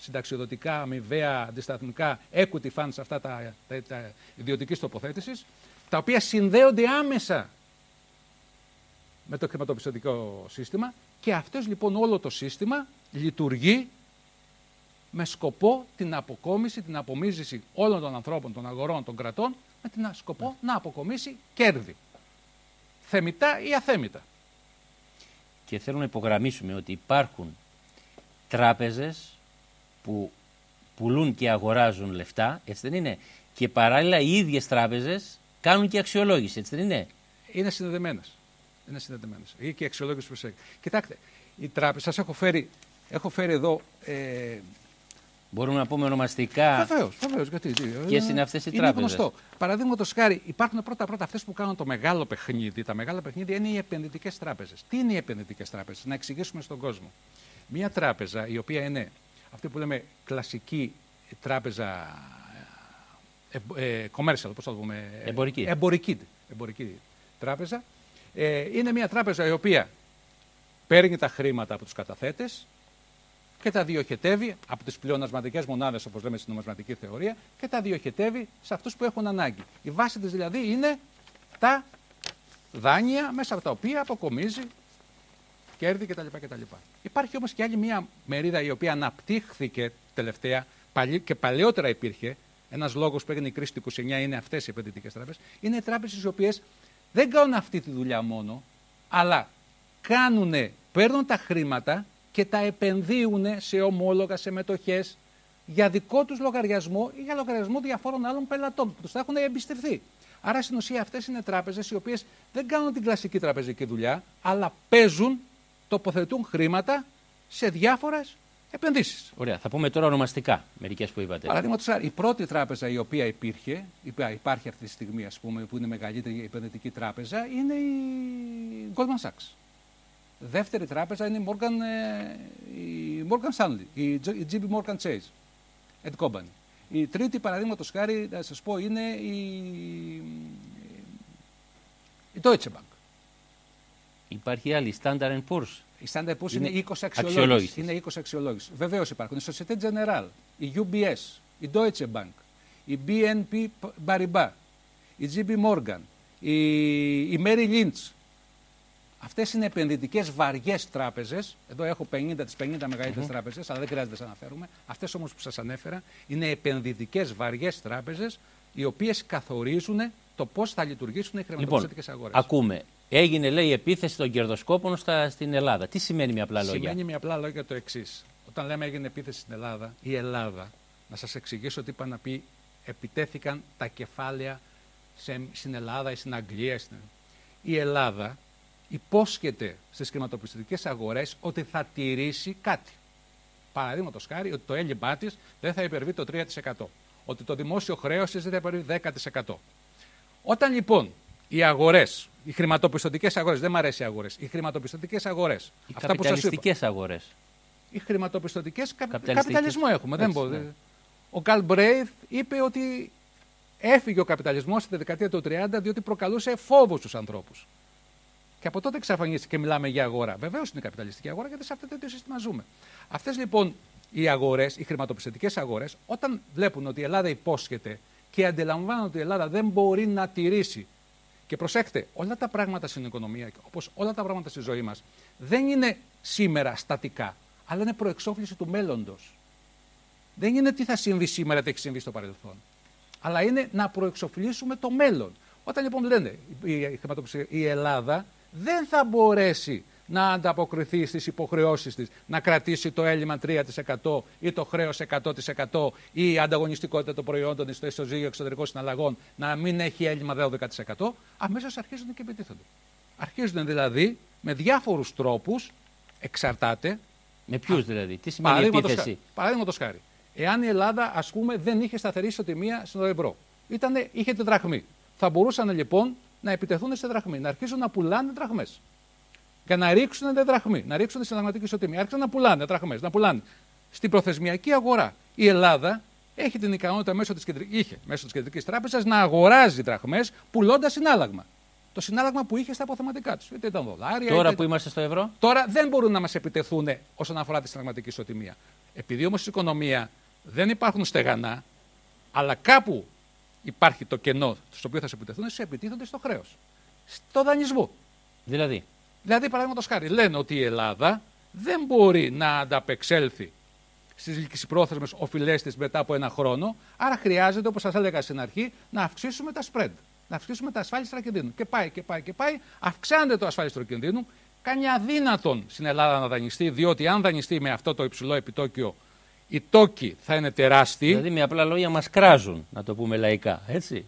συνταξιοδοτικά, αμοιβαία, αντισταθμικά, equity funds, αυτά τα, τα, τα ιδιωτικής τοποθέτησης, τα οποία συνδέονται άμεσα με το χρηματοπιστωτικό σύστημα και αυτές λοιπόν όλο το σύστημα λειτουργεί με σκοπό την αποκόμιση, την απομίζηση όλων των ανθρώπων, των αγορών, των κρατών, με την σκοπό να αποκομίσει κέρδη. Θεμητά ή αθέμητα. Και θέλω να υπογραμμίσουμε ότι υπάρχουν τράπεζες που πουλούν και αγοράζουν λεφτά, έτσι δεν είναι; Και παράλληλα οι ίδιες τράπεζες κάνουν και αξιολόγηση, έτσι δεν είναι; Είναι συνδεδεμένες. Είναι συνδεδεμένες. Ή και αξιολόγηση προσέγγιση. Κοιτάξτε, η τράπεζα, σας έχω φέρει, έχω φέρει εδώ ε, Μπορούμε να πούμε ονομαστικά; Βεβαίως, βεβαίως. Γιατί. Ποιες είναι αυτές οι τράπεζες; Είναι γνωστό. Παραδείγματος χάρη, υπάρχουν πρώτα-πρώτα αυτές που κάνουν το μεγάλο παιχνίδι. Τα μεγάλα παιχνίδια είναι οι επενδυτικές τράπεζες. Τι είναι οι επενδυτικές τράπεζες, να εξηγήσουμε στον κόσμο. Μία τράπεζα η οποία είναι αυτή που λέμε κλασική τράπεζα ε, ε, commercial, πώς θα το πούμε. Εμπορική. Εμπορική, εμπορική τράπεζα. Ε, είναι μια τράπεζα η οποία παίρνει τα χρήματα από τους καταθέτες, και τα διοχετεύει από τις πλεονασματικές μονάδες, όπως λέμε στην νομισματική θεωρία, και τα διοχετεύει σε αυτούς που έχουν ανάγκη. Η βάση της δηλαδή είναι τα δάνεια μέσα από τα οποία αποκομίζει κέρδη κτλ. κτλ. Υπάρχει όμως και άλλη μια μερίδα η οποία αναπτύχθηκε τελευταία και παλαιότερα υπήρχε. Ένας λόγος που έγινε η κρίση του 29 είναι αυτές οι επενδυτικές τράπεζες. Είναι τράπεζες οι οποίες δεν κάνουν αυτή τη δουλειά μόνο, αλλά κάνουν, παίρνουν τα χρήματα και τα επενδύουν σε ομόλογα, σε μετοχές για δικό τους λογαριασμό ή για λογαριασμό διαφόρων άλλων πελατών που τους τα έχουν εμπιστευτεί. Άρα στην ουσία αυτές είναι τράπεζες οι οποίες δεν κάνουν την κλασική τραπεζική δουλειά, αλλά παίζουν, τοποθετούν χρήματα σε διάφορες επενδύσεις. Ωραία. Θα πούμε τώρα ονομαστικά μερικές που είπατε. Παραδείγματος χάρη, η πρώτη τράπεζα η οποία υπήρχε, υπάρχει αυτή τη στιγμή, ας πούμε, που είναι η μεγαλύτερη επενδυτική τράπεζα, είναι η Goldman Sachs. Δεύτερη τράπεζα είναι η Morgan, ε, η Morgan Stanley, η JP Morgan Chase and Company. Η τρίτη, παραδείγματος χάρη, να σας πω, είναι η, η Deutsche Bank. Υπάρχει άλλη, η Standard Poor's. Η Standard Poor's είναι, είναι 20 αξιολόγησης. Είναι 20 αξιολόγησης. Βεβαίως υπάρχουν. Η Societe Generale, η UBS, η Deutsche Bank, η BNP Paribas, η JP Morgan, η, η Mary Lynch, Αυτές είναι επενδυτικές βαριές τράπεζες. Εδώ έχω 50 τις 50 μεγαλύτερες mm-hmm. τράπεζες, αλλά δεν χρειάζεται να τι αναφέρουμε. Αυτές όμως που σας ανέφερα είναι επενδυτικές βαριές τράπεζες, οι οποίες καθορίζουν το πώς θα λειτουργήσουν οι χρηματοπιστωτικές λοιπόν, αγορές. Ακούμε. Έγινε, λέει, επίθεση των κερδοσκόπων στα, στην Ελλάδα. Τι σημαίνει με απλά λόγια; Σημαίνει με απλά λόγια το εξής. Όταν λέμε έγινε επίθεση στην Ελλάδα, η Ελλάδα, να σας εξηγήσω τι είπα να πει, επιτέθηκαν τα κεφάλαια σε, στην Ελλάδα ή στην Αγγλία. Στην... Η Ελλάδα υπόσχεται στις χρηματοπιστωτικές αγορές ότι θα τηρήσει κάτι. Παραδείγματος χάρη ότι το έλλειμμά της δεν θα υπερβεί το 3%. Ότι το δημόσιο χρέος δεν θα υπερβεί 10%. Όταν λοιπόν οι αγορές, οι χρηματοπιστωτικές αγορές, δεν μου αρέσει οι αγορές, οι χρηματοπιστωτικές αγορές. Οι καπιταλιστικές αγορές. Οι χρηματοπιστωτικές καπιταλισμό έχουμε. δεν ναι. Ο Καλ Μπρέιθ είπε ότι έφυγε ο καπιταλισμός στη δεκαετία του 30 διότι προκαλούσε φόβο στους ανθρώπους. Και από τότε εξαφανίστηκε και μιλάμε για αγορά. Βεβαίως είναι καπιταλιστική αγορά γιατί σε αυτό το σύστημα ζούμε. Αυτές λοιπόν οι αγορές, οι χρηματοπιστωτικές αγορές, όταν βλέπουν ότι η Ελλάδα υπόσχεται και αντιλαμβάνονται ότι η Ελλάδα δεν μπορεί να τηρήσει. Και προσέξτε, όλα τα πράγματα στην οικονομία, όπως όλα τα πράγματα στη ζωή μας, δεν είναι σήμερα στατικά, αλλά είναι προεξόφληση του μέλλοντος. Δεν είναι τι θα συμβεί σήμερα, τι έχει συμβεί στο παρελθόν. Αλλά είναι να προεξοφλήσουμε το μέλλον. Όταν λοιπόν λένε η, η Ελλάδα δεν θα μπορέσει να ανταποκριθεί στις υποχρεώσεις της, να κρατήσει το έλλειμμα 3% ή το χρέος 100% ή η ανταγωνιστικότητα των προϊόντων στο ισοζύγιο εξωτερικών συναλλαγών να μην έχει έλλειμμα 12%, αμέσως αρχίζουν και επιτίθονται. Αρχίζουν δηλαδή με διάφορους τρόπους, εξαρτάται. Με ποιους δηλαδή, τι σημαίνει επίθεση; Παραδείγματο χάρη, εάν η Ελλάδα ας πούμε δεν είχε σταθερή ισοτιμία στο ευρώ, ήτανε, είχε τετραχμή. Θα μπορούσαν λοιπόν να επιτεθούν σε δραχμή, να αρχίσουν να πουλάνε δραχμέ. Και να ρίξουν δραχμή, να ρίξουν τη συνταγματική ισοτιμία. Άρχισαν να πουλάνε δραχμέ, να πουλάνε. Στην προθεσμιακή αγορά η Ελλάδα έχει την ικανότητα μέσω της κεντρικής, είχε μέσω της κεντρικής τράπεζας να αγοράζει δραχμέ πουλώντας συνάλλαγμα. Το συνάλλαγμα που είχε στα αποθεματικά του. Είτε ήταν δολάρια. Τώρα είτε... που είμαστε στο ευρώ; Τώρα δεν μπορούν να μας επιτεθούν όσον αφορά τη συνταγματική ισοτιμία. Επειδή όμως στην οικονομία δεν υπάρχουν στεγανά, αλλά κάπου υπάρχει το κενό στο οποίο θα σε επιτεθούν, σε επιτίθονται στο χρέος. Στο δανεισμό. Δηλαδή; Δηλαδή, παραδείγματος χάρη, λένε ότι η Ελλάδα δεν μπορεί να ανταπεξέλθει στις λυκησιπρόθεσμε οφειλές της μετά από ένα χρόνο. Άρα χρειάζεται, όπως σας έλεγα στην αρχή, να αυξήσουμε τα spread. Να αυξήσουμε τα ασφάλιστρα κινδύνου. Και πάει και πάει και πάει. Αυξάνεται το ασφάλιστρο κινδύνου. Κάνει αδύνατον στην Ελλάδα να δανειστεί, διότι αν δανειστεί με αυτό το υψηλό επιτόκιο, οι τόκοι θα είναι τεράστιοι. Δηλαδή, με απλά λόγια, μας κράζουν, να το πούμε λαϊκά. Έτσι.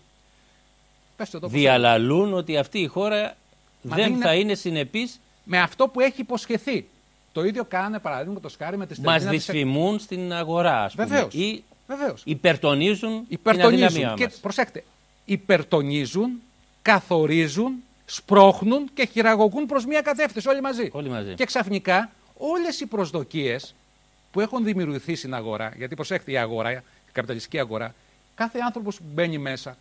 Πες το, το πώς Διαλαλούν ότι αυτή η χώρα Μα δεν είναι- θα είναι συνεπής. με αυτό που έχει υποσχεθεί. Το ίδιο κάνανε παραδείγματος χάρη με τη Μας Στερλίνα της- δυσφημούν στην αγορά, ας πούμε. Βεβαίως. Ή Βεβαίως. υπερτονίζουν, την Υπερτονίζουν. αδυναμία Και μας. προσέξτε, υπερτονίζουν, καθορίζουν, σπρώχνουν και χειραγωγούν προς μία κατεύθυνση όλοι μαζί. Όλοι μαζί. Και ξαφνικά όλες οι προσδοκίες που έχουν δημιουργηθεί στην αγορά, γιατί προσέξτε η αγορά, η καπιταλιστική αγορά, κάθε άνθρωπος που μπαίνει μέσα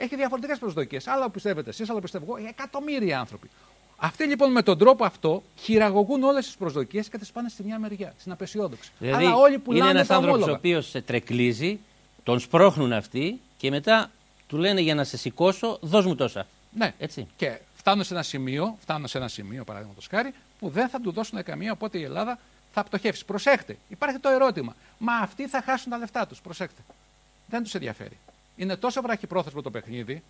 έχει διαφορετικές προσδοκίες. Άλλα πιστεύετε εσείς, άλλα πιστεύω εγώ, εκατομμύρια άνθρωποι. Αυτοί λοιπόν με τον τρόπο αυτό χειραγωγούν όλες τις προσδοκίες και τις πάνε στη μια μεριά, στην απεσιόδοξη. Δηλαδή, Αλλά όλοι είναι πουλάνε ένας τα άνθρωπος ο ομόλογα. οποίος σε τρεκλίζει, τον σπρώχνουν αυτοί και μετά του λένε για να σε σηκώσω, δώσ' μου τόσα. Ναι. Έτσι. Και φτάνω σε ένα σημείο, φτάνω σε ένα σημείο παραδείγματος χάρη, που δεν θα του δώσουν καμία, οπότε η Ελλάδα θα πτωχεύσει. Προσέχτε, υπάρχει το ερώτημα. Μα αυτοί θα χάσουν τα λεφτά τους. Προσέχτε. Δεν τους ενδιαφέρει. Είναι τόσο βραχυπρόθεσμο το παιχνίδι,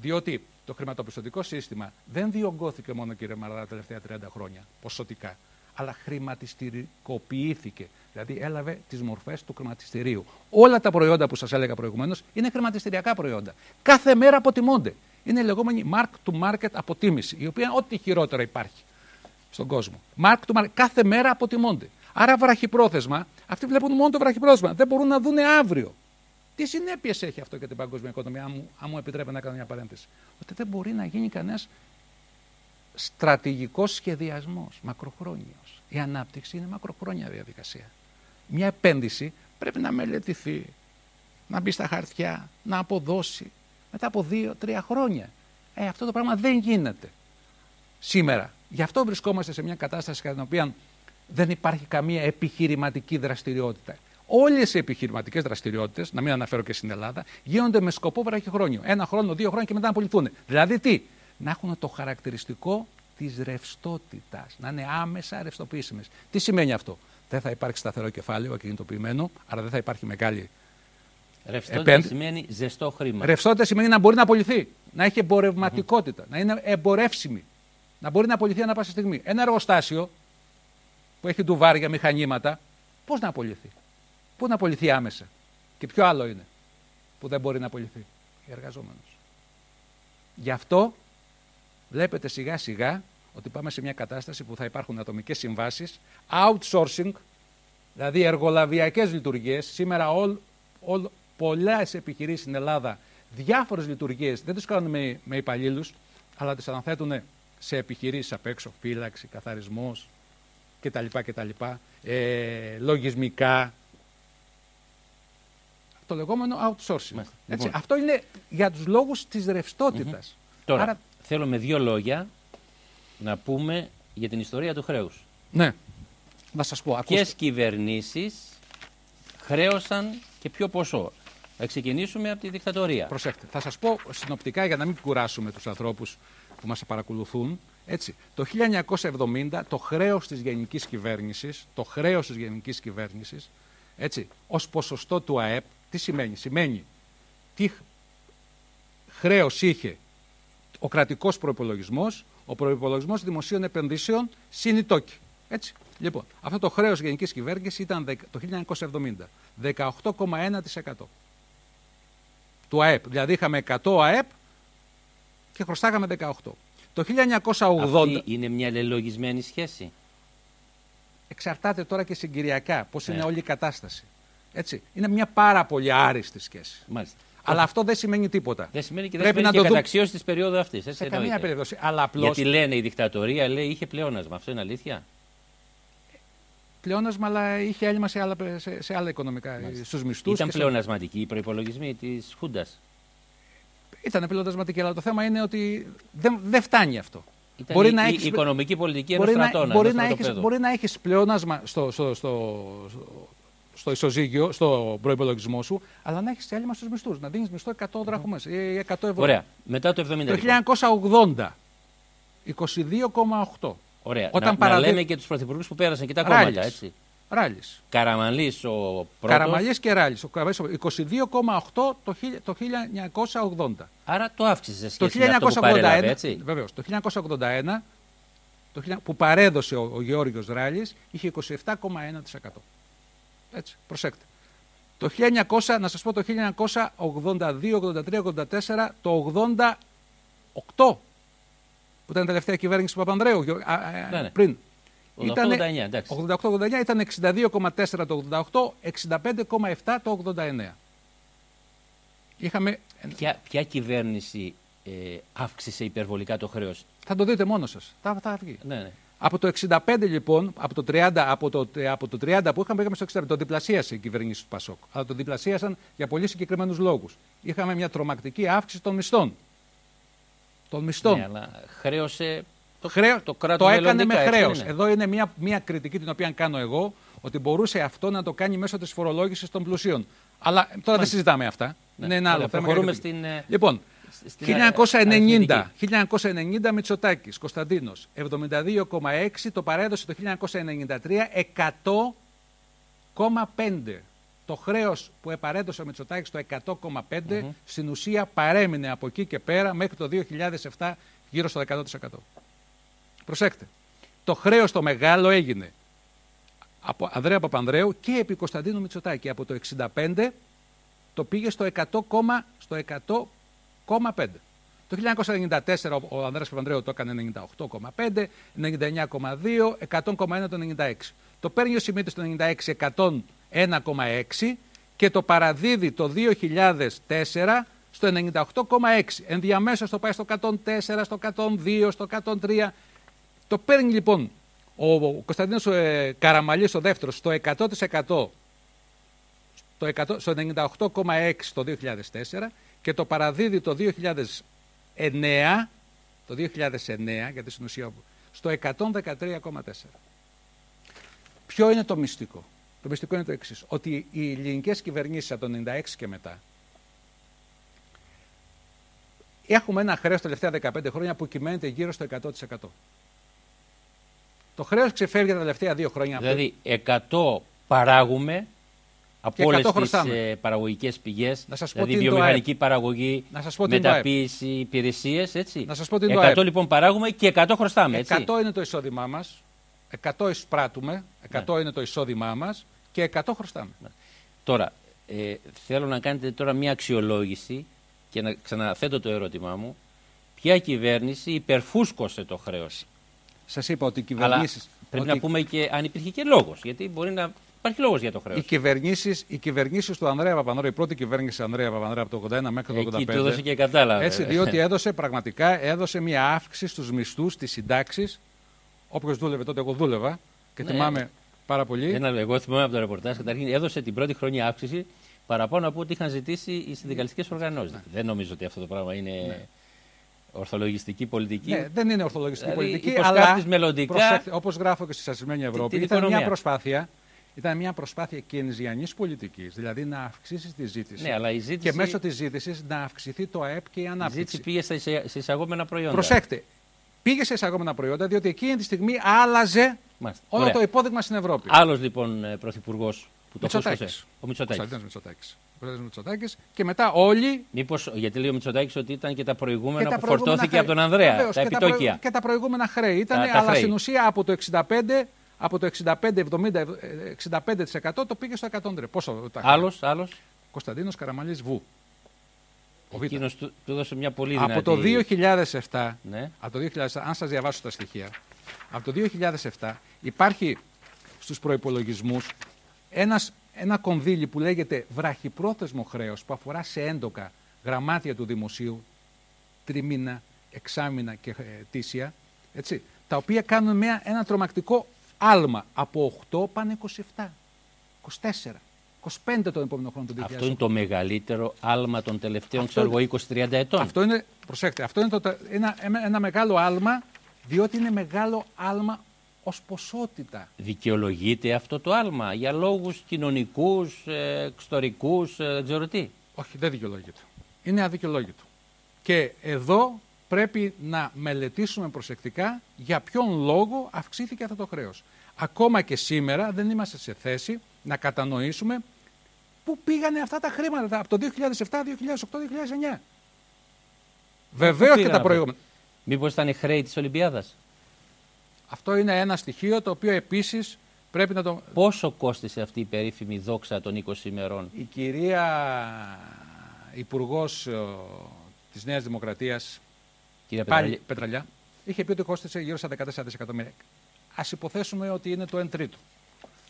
διότι το χρηματοπιστωτικό σύστημα δεν διωγγώθηκε μόνο, κύριε Μαραδά, τα τελευταία 30 χρόνια ποσοτικά, αλλά χρηματιστηρικοποιήθηκε. Δηλαδή έλαβε τις μορφές του χρηματιστηρίου. Όλα τα προϊόντα που σας έλεγα προηγουμένως είναι χρηματιστηριακά προϊόντα. Κάθε μέρα αποτιμώνται. Είναι η λεγόμενη mark to market αποτίμηση, η οποία είναι ό,τι χειρότερο υπάρχει στον κόσμο. Mark to market. Κάθε μέρα αποτιμώνται. Άρα βραχυπρόθεσμα, αυτοί βλέπουν μόνο το βραχυπρόθεσμα. Δεν μπορούν να δουν αύριο. Τι συνέπειες έχει αυτό για την παγκόσμια οικονομία, αν μου, αν μου επιτρέπετε να κάνω μια παρένθεση; Ότι δεν μπορεί να γίνει κανένας στρατηγικός σχεδιασμός, μακροχρόνιος. Η ανάπτυξη είναι μακροχρόνια διαδικασία. Μια επένδυση πρέπει να μελετηθεί, να μπει στα χαρτιά, να αποδώσει μετά από δύο-τρία χρόνια. Ε, αυτό το πράγμα δεν γίνεται σήμερα. Γι' αυτό βρισκόμαστε σε μια κατάσταση κατά την οποία δεν υπάρχει καμία επιχειρηματική δραστηριότητα. Όλες οι επιχειρηματικές δραστηριότητες, να μην αναφέρω και στην Ελλάδα, γίνονται με σκοπό βραχυχρόνιο. Ένα χρόνο, δύο χρόνια και μετά να απολυθούν. Δηλαδή τι, να έχουν το χαρακτηριστικό της ρευστότητας, να είναι άμεσα ρευστοποιήσιμες. Τι σημαίνει αυτό, Δεν θα υπάρξει σταθερό κεφάλαιο ακινητοποιημένο, άρα δεν θα υπάρχει μεγάλη. Ρευστότητα Επένδυ- σημαίνει ζεστό χρήμα. Ρευστότητα σημαίνει να μπορεί να απολυθεί, να έχει εμπορευματικότητα, να είναι εμπορεύσιμη, να μπορεί να απολυθεί ανά πάσα στιγμή. Ένα εργοστάσιο που έχει ντουβάρια, μηχανήματα, πώς να απολυθεί; Πού να απολυθεί άμεσα; Και ποιο άλλο είναι που δεν μπορεί να απολυθεί; Εργαζόμενος. Γι' αυτό βλέπετε σιγά σιγά ότι πάμε σε μια κατάσταση που θα υπάρχουν ατομικές συμβάσεις, outsourcing, δηλαδή εργολαβιακές λειτουργίες. Σήμερα όλ, όλ, πολλές επιχειρήσεις στην Ελλάδα διάφορες λειτουργίες δεν τις κάνουν με, με υπαλλήλους, αλλά τις αναθέτουν σε επιχειρήσεις απ' έξω, φύλαξη, καθαρισμός κτλ. κτλ ε, λογισμικά. Το λεγόμενο outsourcing. Μάλιστα. Έτσι, Λοιπόν. Αυτό είναι για τους λόγους της ρευστότητας. Τώρα, Άρα- θέλω με δύο λόγια να πούμε για την ιστορία του χρέους. Ναι. Να σας πω. Ακούστε. Ποιες κυβερνήσεις χρέωσαν και ποιο ποσό. Θα ξεκινήσουμε από τη δικτατορία. Προσέξτε. Θα σας πω συνοπτικά για να μην κουράσουμε τους ανθρώπους που μας παρακολουθούν. Έτσι, το 1970 το χρέος της γενικής κυβέρνησης, το χρέος της γενικής κυβέρνησης, έτσι, ως ποσοστό του ΑΕΠ, τι σημαίνει. Σημαίνει τι χρέος είχε ο κρατικός προϋπολογισμός, ο προϋπολογισμός δημοσίων επενδύσεων συν οι τόκοι. Έτσι. Λοιπόν, αυτό το χρέος γενικής κυβέρνησης ήταν δεκα- το 1970, 18,1% του ΑΕΠ. Δηλαδή είχαμε 100 ΑΕΠ και χρωστάγαμε 18. Το 1980 Αυτή είναι μια λελογισμένη σχέση. εξαρτάται τώρα και συγκυριακά πώς είναι Ναι. όλη η κατάσταση. Έτσι. Είναι μια πάρα πολύ άριστη σχέση. Μάλιστα. Αλλά αυτό δεν σημαίνει τίποτα. Δεν σημαίνει και δεν Πρέπει σημαίνει να και το δούμε καταξίωση της περίοδου αυτής. Έτσι σε καμία εννοείται. περίπτωση. Αλλά απλώ Γιατί λένε η δικτατορία λέει είχε πλεόνασμα. Αυτό είναι αλήθεια; πλεόνασμα, αλλά είχε έλλειμμα σε άλλα, σε, σε άλλα οικονομικά, στους μισθούς. Ήταν πλεονασματικοί οι προπολογισμοί της Χούντας; Ήταν πλεονασματική, αλλά το θέμα είναι ότι δεν, δεν φτάνει αυτό. Ήταν Μπορεί η, να η έχεις- οικονομική πολιτική ενός Μπορεί να, στρατόνα. μπορεί, ενός να έχεις, στρατοπέδου. μπορεί να έχεις πλεόνασμα στο, στο, στο, στο ισοζύγιο, στο προπολογισμό σου, αλλά να έχεις έλλειμμα στους μισθούς. Να δίνεις μισθό 100 δραχμές ή 100 ευρώ. Ωραία. Μετά το 70. Το λοιπόν. 1980, 22,8. Ωραία. Όταν να, παραδε- να λέμε και τους πρωθυπουργούς που πέρασαν και τα Ράλης. κόμματα. Έτσι. Ράλης. Καραμαλής ο πρώτος. Καραμαλής και Ράλης. 22,8 το, χι- το 1980. Άρα το αύξησε σε Το σχέση με αυτό που 1981, παρέλαβε, έτσι. βεβαίως, το 1981 το, χιλια- που παρέδωσε ο, ο Γεώργιος Ράλης είχε 27,1%. Έτσι, προσέξτε. Το 1900, να σας πω το 1982, 83, 84, το 88 που ήταν η τελευταία κυβέρνηση του Παπανδρέου Γεω- α, α, Ναι, ναι. πριν. 88-89, εντάξει. 88-89 ήταν 62,4 το 88, 65,7 το 89. Είχαμε, Ποια, ποια κυβέρνηση ε, αύξησε υπερβολικά το χρέος; θα το δείτε μόνος σας, θα, θα βγει. Ναι, ναι. Από το 65 λοιπόν, από το 30, από το, από το 30 που είχαμε, πήγαμε στο 65. Το διπλασίασε η κυβέρνηση του Πασόκ. Αλλά το διπλασίασαν για πολύ συγκεκριμένους λόγους. Είχαμε μια τρομακτική αύξηση των μισθών. Των μισθών. Ναι, αλλά χρέωσε το, Χρέο- το κράτος το έκανε με μελλοντικά, έτσι χρέος. δεν είναι; Εδώ είναι μια, μια κριτική την οποία κάνω εγώ, ότι μπορούσε αυτό να το κάνει μέσω της φορολόγησης των πλουσίων. Αλλά τώρα δεν συζητάμε αυτά. Ναι. Είναι ένα άλλο Ωραία, θέμα. προχωρούμε για το- στην, ε, Λοιπόν, στην 1990, 1990 Μητσοτάκης, Κωνσταντίνος, 72,6, το παρέδωσε το 1993, 100,5. Το χρέος που επαρέδωσε ο Μητσοτάκης το 100,5 στην ουσία παρέμεινε από εκεί και πέρα μέχρι το 2007 γύρω στο 100%. Προσέξτε, το χρέος το μεγάλο έγινε από Ανδρέα Παπανδρέου και επί Κωνσταντίνου Μητσοτάκη από το 65 το πήγε στο 100, στο 100,5. Το 1994 ο- ο Ανδρέας Παπανδρέου το έκανε 98,5, 99,2, 100,1 το 96. Το παίρνει ο Σιμίτης το 96 101,6 και το παραδίδει το 2004 στο 98,6. Ενδιαμέσως το πάει στο 104, στο 102, στο 103. Το παίρνει λοιπόν ο, ο Κωνσταντίνος ε, Καραμαλής ο δεύτερος στο 100% το 100 στο 98,6 το 2004 και το παραδίδει το 2009, το 2009 γιατί στην ουσία στο 113,4. Ποιο είναι το μυστικό; Το μυστικό είναι το εξής. Ότι οι ελληνικές κυβερνήσεις από το 96 και μετά έχουμε ένα χρέος τα τελευταία 15 χρόνια που κυμαίνεται γύρω στο 100%. Το χρέος ξεφεύγει τα τελευταία δύο χρόνια. από το- Δηλαδή 100 παράγουμε από Και όλες 100 τις χρωστάμε. παραγωγικές πηγές. Να σας πω Δηλαδή τι είναι το βιομηχανική παραγωγή, Να σας πω τι είναι το ΑΕΠ. μεταποίηση, υπηρεσίες. Έτσι. Να σας πω τι είναι το 100 ΑΕΠ. λοιπόν παράγουμε και 100 χρωστάμε. Έτσι. 100 είναι το εισόδημά μας, 100 εισπράττουμε, 100 Ναι. είναι το εισόδημά μας και 100 χρωστάμε. Τώρα, ε, θέλω να κάνετε τώρα μια αξιολόγηση και να ξαναθέτω το ερώτημά μου. Ποια κυβέρνηση υπερφούσκωσε το χρέος; Σας είπα ότι οι Αλλά κυβερνήσει. πρέπει να πούμε και αν υπήρχε και λόγος. Γιατί μπορεί να υπάρχει λόγος για το χρέος. Οι κυβερνήσεις, οι κυβερνήσεις του Ανδρέα Παπανδρέου, η πρώτη κυβέρνηση του Ανδρέα Παπανδρέου από το 81 μέχρι το 85. Εκεί του έδωσε και κατάλαβε. Έτσι, διότι έδωσε πραγματικά έδωσε μια αύξηση στους μισθούς, στις συντάξεις. Όποιος δούλευε τότε, εγώ δούλευα και Ναι. θυμάμαι πάρα πολύ. Ένα, εγώ θυμάμαι από το ρεπορτάζ, καταρχήν έδωσε την πρώτη χρονιά αύξηση παραπάνω από ό,τι είχαν ζητήσει οι συνδικαλιστικές οργανώσεις. Δεν νομίζω ότι αυτό το πράγμα είναι ορθολογιστική πολιτική. Ναι, δεν είναι ορθολογιστική Δηλαδή, πολιτική, υποσκάπτεις αλλά μελωδικά προσέξτε, όπως γράφω και στη Σασισμένη Ευρώπη, την ήταν μια οικονομία. προσπάθεια, ήταν μια προσπάθεια κενζιανής πολιτικής, δηλαδή να αυξήσεις τη ζήτηση Ναι, αλλά η ζήτηση, και μέσω της ζήτησης να αυξηθεί το ΑΕΠ και η η ανάπτυξη. ζήτηση πήγε στα εισαι- σε εισαγόμενα προϊόντα. Προσέξτε, πήγε σε εισαγόμενα προϊόντα, διότι εκείνη τη στιγμή άλλαζε Μάλιστα. όλο Ωραία. το υπόδειγμα στην Ευρώπη. Άλλος λοιπόν πρωθυπουργός που το Μητσοτάκης. φούσκωσε. Ο Μητσοτάκης. Κωνσταντίνος Μητσοτάκης. Κωνσταντίνος Μητσοτάκης. Και μετά όλοι Μήπως, γιατί λέει ο Μητσοτάκης ότι ήταν και τα προηγούμενα και τα που προηγούμενα φορτώθηκε χρέη. από τον Ανδρέα. Βεβαίως, τα και προηγου- επιτόκια. και τα προηγούμενα χρέη ήταν, Τα- τα αλλά χρέη. στην ουσία από το 65, από το 65, 70, ε, 65% το πήγε στο 103. Πόσο τα Άλλος, άλλος. Κωνσταντίνος Καραμαλής Βου. Ο Β. Εκείνος του, του έδωσε μια πολύ δυνατή. Από το 2007, Ναι. από το 2007, αν σας διαβάσω τα στοιχεία, από το 2007 υπάρχει στους προϋπολογισμούς ένας, ένα κονδύλι που λέγεται βραχυπρόθεσμο χρέος που αφορά σε έντοκα γραμμάτια του δημοσίου, τριμήνα, εξάμηνα και ε, τήσια, έτσι, τα οποία κάνουν μια, ένα τρομακτικό άλμα. Από 8 πάνε 27, 24, 25 τον επόμενο χρόνο του 2008. Αυτό είναι το μεγαλύτερο άλμα των τελευταίων Αυτό ξέρω εγώ, 20-30 ετών. Αυτό είναι, προσέξτε, αυτό είναι το, τε- ένα, ένα, ένα μεγάλο άλμα, διότι είναι μεγάλο άλμα ως ποσότητα. Δικαιολογείται αυτό το άλμα για λόγους κοινωνικούς, ε, εξωτερικούς, ε, δεν ξέρω τι. Όχι, δεν δικαιολόγητο. Είναι αδικαιολόγητο. Και εδώ πρέπει να μελετήσουμε προσεκτικά για ποιον λόγο αυξήθηκε αυτό το χρέος. Ακόμα και σήμερα δεν είμαστε σε θέση να κατανοήσουμε πού πήγανε αυτά τα χρήματα από το 2007, 2008, 2009. Βεβαίως και τα προηγούμενα. Μήπως ήταν χρέη της Ολυμπιάδας; Αυτό είναι ένα στοιχείο το οποίο επίσης πρέπει να το. Πόσο κόστησε αυτή η περίφημη δόξα των 20 ημερών; Η κυρία Υπουργός της Νέας Δημοκρατίας, κυρία πάλι Πετραλιά, είχε πει ότι κόστησε γύρω στα 14 δισεκατομμύρια. Α υποθέσουμε ότι είναι το 1 τρίτο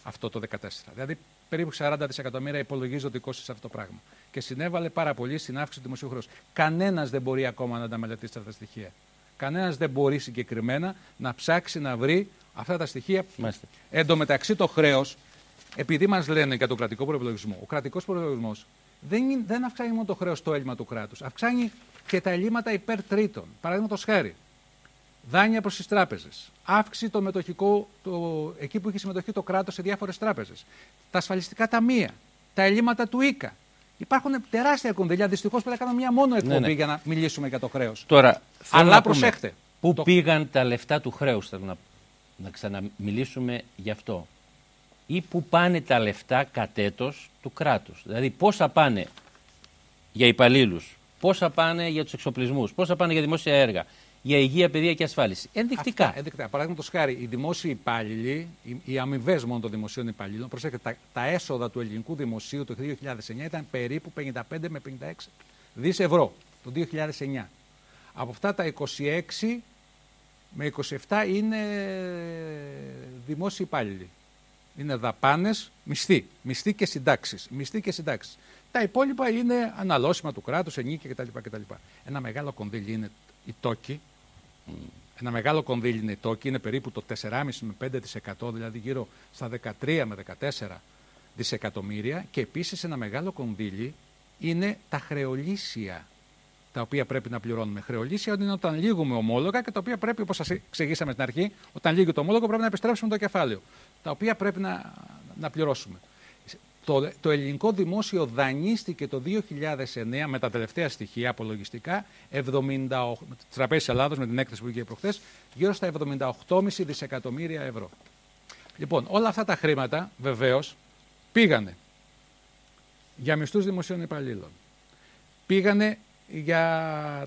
αυτό το 14. Δηλαδή περίπου 40 δισεκατομμύρια υπολογίζει ότι κόστησε αυτό το πράγμα. Και συνέβαλε πάρα πολύ στην αύξηση του δημοσίου χρέους. Κανένας δεν μπορεί ακόμα να τα μελετήσει αυτά τα στοιχεία. Κανένας δεν μπορεί συγκεκριμένα να ψάξει να βρει αυτά τα στοιχεία. Μάλιστα. Εν τω μεταξύ το χρέος, επειδή μας λένε για τον κρατικό προπολογισμό, ο κρατικός προπολογισμό δεν, δεν αυξάνει μόνο το χρέος στο έλλειμμα του κράτους, αυξάνει και τα ελλείμματα υπέρ τρίτων. Παραδείγματος χάρη, δάνεια προς τις τράπεζες, αύξηση το μετοχικό, το, εκεί που έχει συμμετοχή το κράτος σε διάφορες τράπεζες, τα ασφαλιστικά ταμεία, τα ελλείμματα του ΙΚΑ. Υπάρχουν τεράστια κονδυλιά. Δυστυχώς πρέπει να κάνουμε μία μόνο εκπομπή ναι, ναι. για να μιλήσουμε για το χρέος. Τώρα, Αλλά προσέχτε. Πού το... πήγαν τα λεφτά του χρέους, θέλω να, να ξαναμιλήσουμε γι' αυτό. Ή πού πάνε τα λεφτά κατέτο του κράτους. Δηλαδή, πόσα πάνε για υπαλλήλους, πόσα πάνε για τους εξοπλισμούς, πόσα πάνε για δημόσια έργα, για υγεία, παιδεία και ασφάλιση. Ενδεικτικά. Αυτά, ενδεικτικά. Παραδείγματο χάρη, οι δημόσιοι υπάλληλοι, οι, οι αμοιβές μόνο των δημοσίων υπαλλήλων, προσέξτε, τα, τα έσοδα του ελληνικού δημοσίου το 2009 ήταν περίπου 55 με 56 δις ευρώ το 2009. Από αυτά τα 26 με 27 είναι δημόσιοι υπάλληλοι. Είναι δαπάνες, μισθοί, μισθοί και συντάξεις. Μισθοί και συντάξεις. Τα υπόλοιπα είναι αναλώσιμα του κράτους, ενίκεια κτλ. κτλ. Ένα μεγάλο κονδύλι είναι η τόκη ένα μεγάλο κονδύλι είναι η τόκη, είναι περίπου το 4,5 με 5%, δηλαδή γύρω στα 13 με 14 δισεκατομμύρια και επίσης ένα μεγάλο κονδύλι είναι τα χρεολύσια τα οποία πρέπει να πληρώνουμε. Χρεολύσια είναι όταν λύγουμε ομόλογα και τα οποία πρέπει, όπως σας εξηγήσαμε στην αρχή, όταν λύγει το ομόλογο πρέπει να επιστρέψουμε το κεφάλαιο, τα οποία πρέπει να, να πληρώσουμε. Το, το ελληνικό δημόσιο δανείστηκε το 2009 με τα τελευταία στοιχεία απολογιστικά 78, τραπέζι Ελλάδος με την έκθεση που είχε προχθές, γύρω στα 78,5 δισεκατομμύρια ευρώ. Λοιπόν, όλα αυτά τα χρήματα βεβαίως πήγανε για μισθούς δημοσίων υπαλλήλων, πήγανε για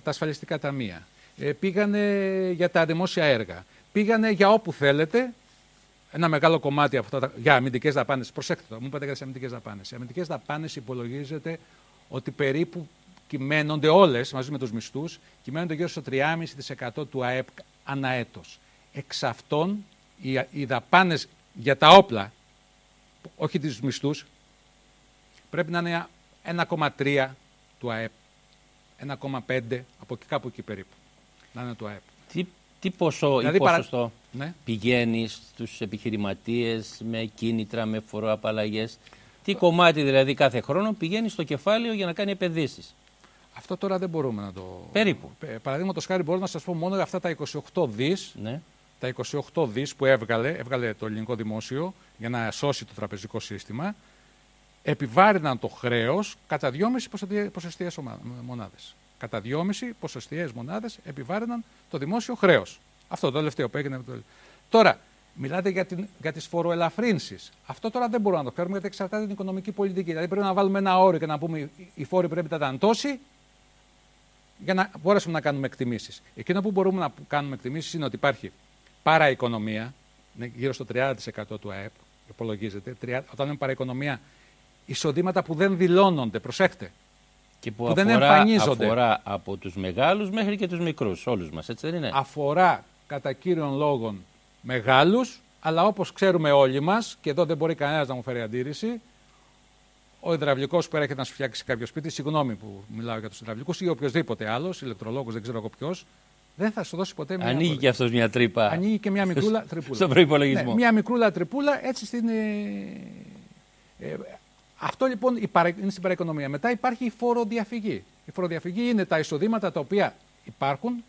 τα ασφαλιστικά ταμεία, ε, πήγανε για τα δημόσια έργα, πήγανε για όπου θέλετε ένα μεγάλο κομμάτι από αυτά για αμυντικές δαπάνες. Προσέξτε το, μου είπατε για τις αμυντικές δαπάνες. Οι αμυντικές δαπάνες υπολογίζεται ότι περίπου κυμαίνονται όλες μαζί με τους μισθούς, κυμαίνονται γύρω στο 3,5% του ΑΕΠ ανά έτος. Εξ αυτών οι, οι δαπάνες για τα όπλα, όχι του μισθούς, πρέπει να είναι 1,3 του ΑΕΠ. 1,5 από εκεί κάπου εκεί περίπου. Να είναι το ΑΕΠ. Τι τι ποσό δηλαδή, ή ποσοστό; Ναι. πηγαίνει στους επιχειρηματίες με κίνητρα, με φοροαπαλλαγές. Τι κομμάτι δηλαδή κάθε χρόνο πηγαίνει στο κεφάλαιο για να κάνει επενδύσεις. Αυτό τώρα δεν μπορούμε να το. Περίπου. Παραδείγματος χάρη, μπορώ να σας πω μόνο για αυτά τα 28 δι. Ναι. Τα 28 δις που έβγαλε, έβγαλε το ελληνικό δημόσιο για να σώσει το τραπεζικό σύστημα, επιβάρυναν το χρέος κατά 2,5 ποσοστιαίες μονάδες κατά 2,5 ποσοστιαίες μονάδες επιβάρυναν το δημόσιο χρέος. Αυτό το τελευταίο που έγινε. Τώρα, μιλάτε για, την, για τις φοροελαφρύνσεις. Αυτό τώρα δεν μπορούμε να το κάνουμε γιατί εξαρτάται την οικονομική πολιτική. Δηλαδή πρέπει να βάλουμε ένα όριο και να πούμε οι φόροι πρέπει να ήταν τόσοι για να μπορέσουμε να κάνουμε εκτιμήσεις. Εκείνο που μπορούμε να κάνουμε εκτιμήσεις είναι ότι υπάρχει παραοικονομία, γύρω στο 30% του ΑΕΠ, υπολογίζεται. Όταν λέμε παραοικονομία, εισοδήματα που δεν δηλώνονται, προσέχτε, και που, αφορά, δεν εμφανίζονται. Αφορά από τους μεγάλους μέχρι και τους μικρούς, όλους μας, έτσι δεν είναι; Αφορά κατά κύριον λόγων μεγάλους, αλλά όπως ξέρουμε όλοι μας, και εδώ δεν μπορεί κανένας να μου φέρει αντίρρηση, ο υδραυλικός που έρχεται να σου φτιάξει κάποιο σπίτι, συγγνώμη που μιλάω για τους υδραυλικούς ή οποιοδήποτε άλλος, ηλεκτρολόγος, δεν ξέρω εγώ ποιος, δεν θα σου δώσει ποτέ μια. Ανοίγει και αυτός μια τρύπα. Ανοίγει και μια μικρούλα τρυπούλα. Στον προπολογισμό. Ναι, μια μικρούλα τρυπούλα έτσι στην. Ε, ε, αυτό λοιπόν είναι στην παραοικονομία. Μετά υπάρχει η φοροδιαφυγή. Η φοροδιαφυγή είναι τα εισοδήματα τα οποία υπάρχουν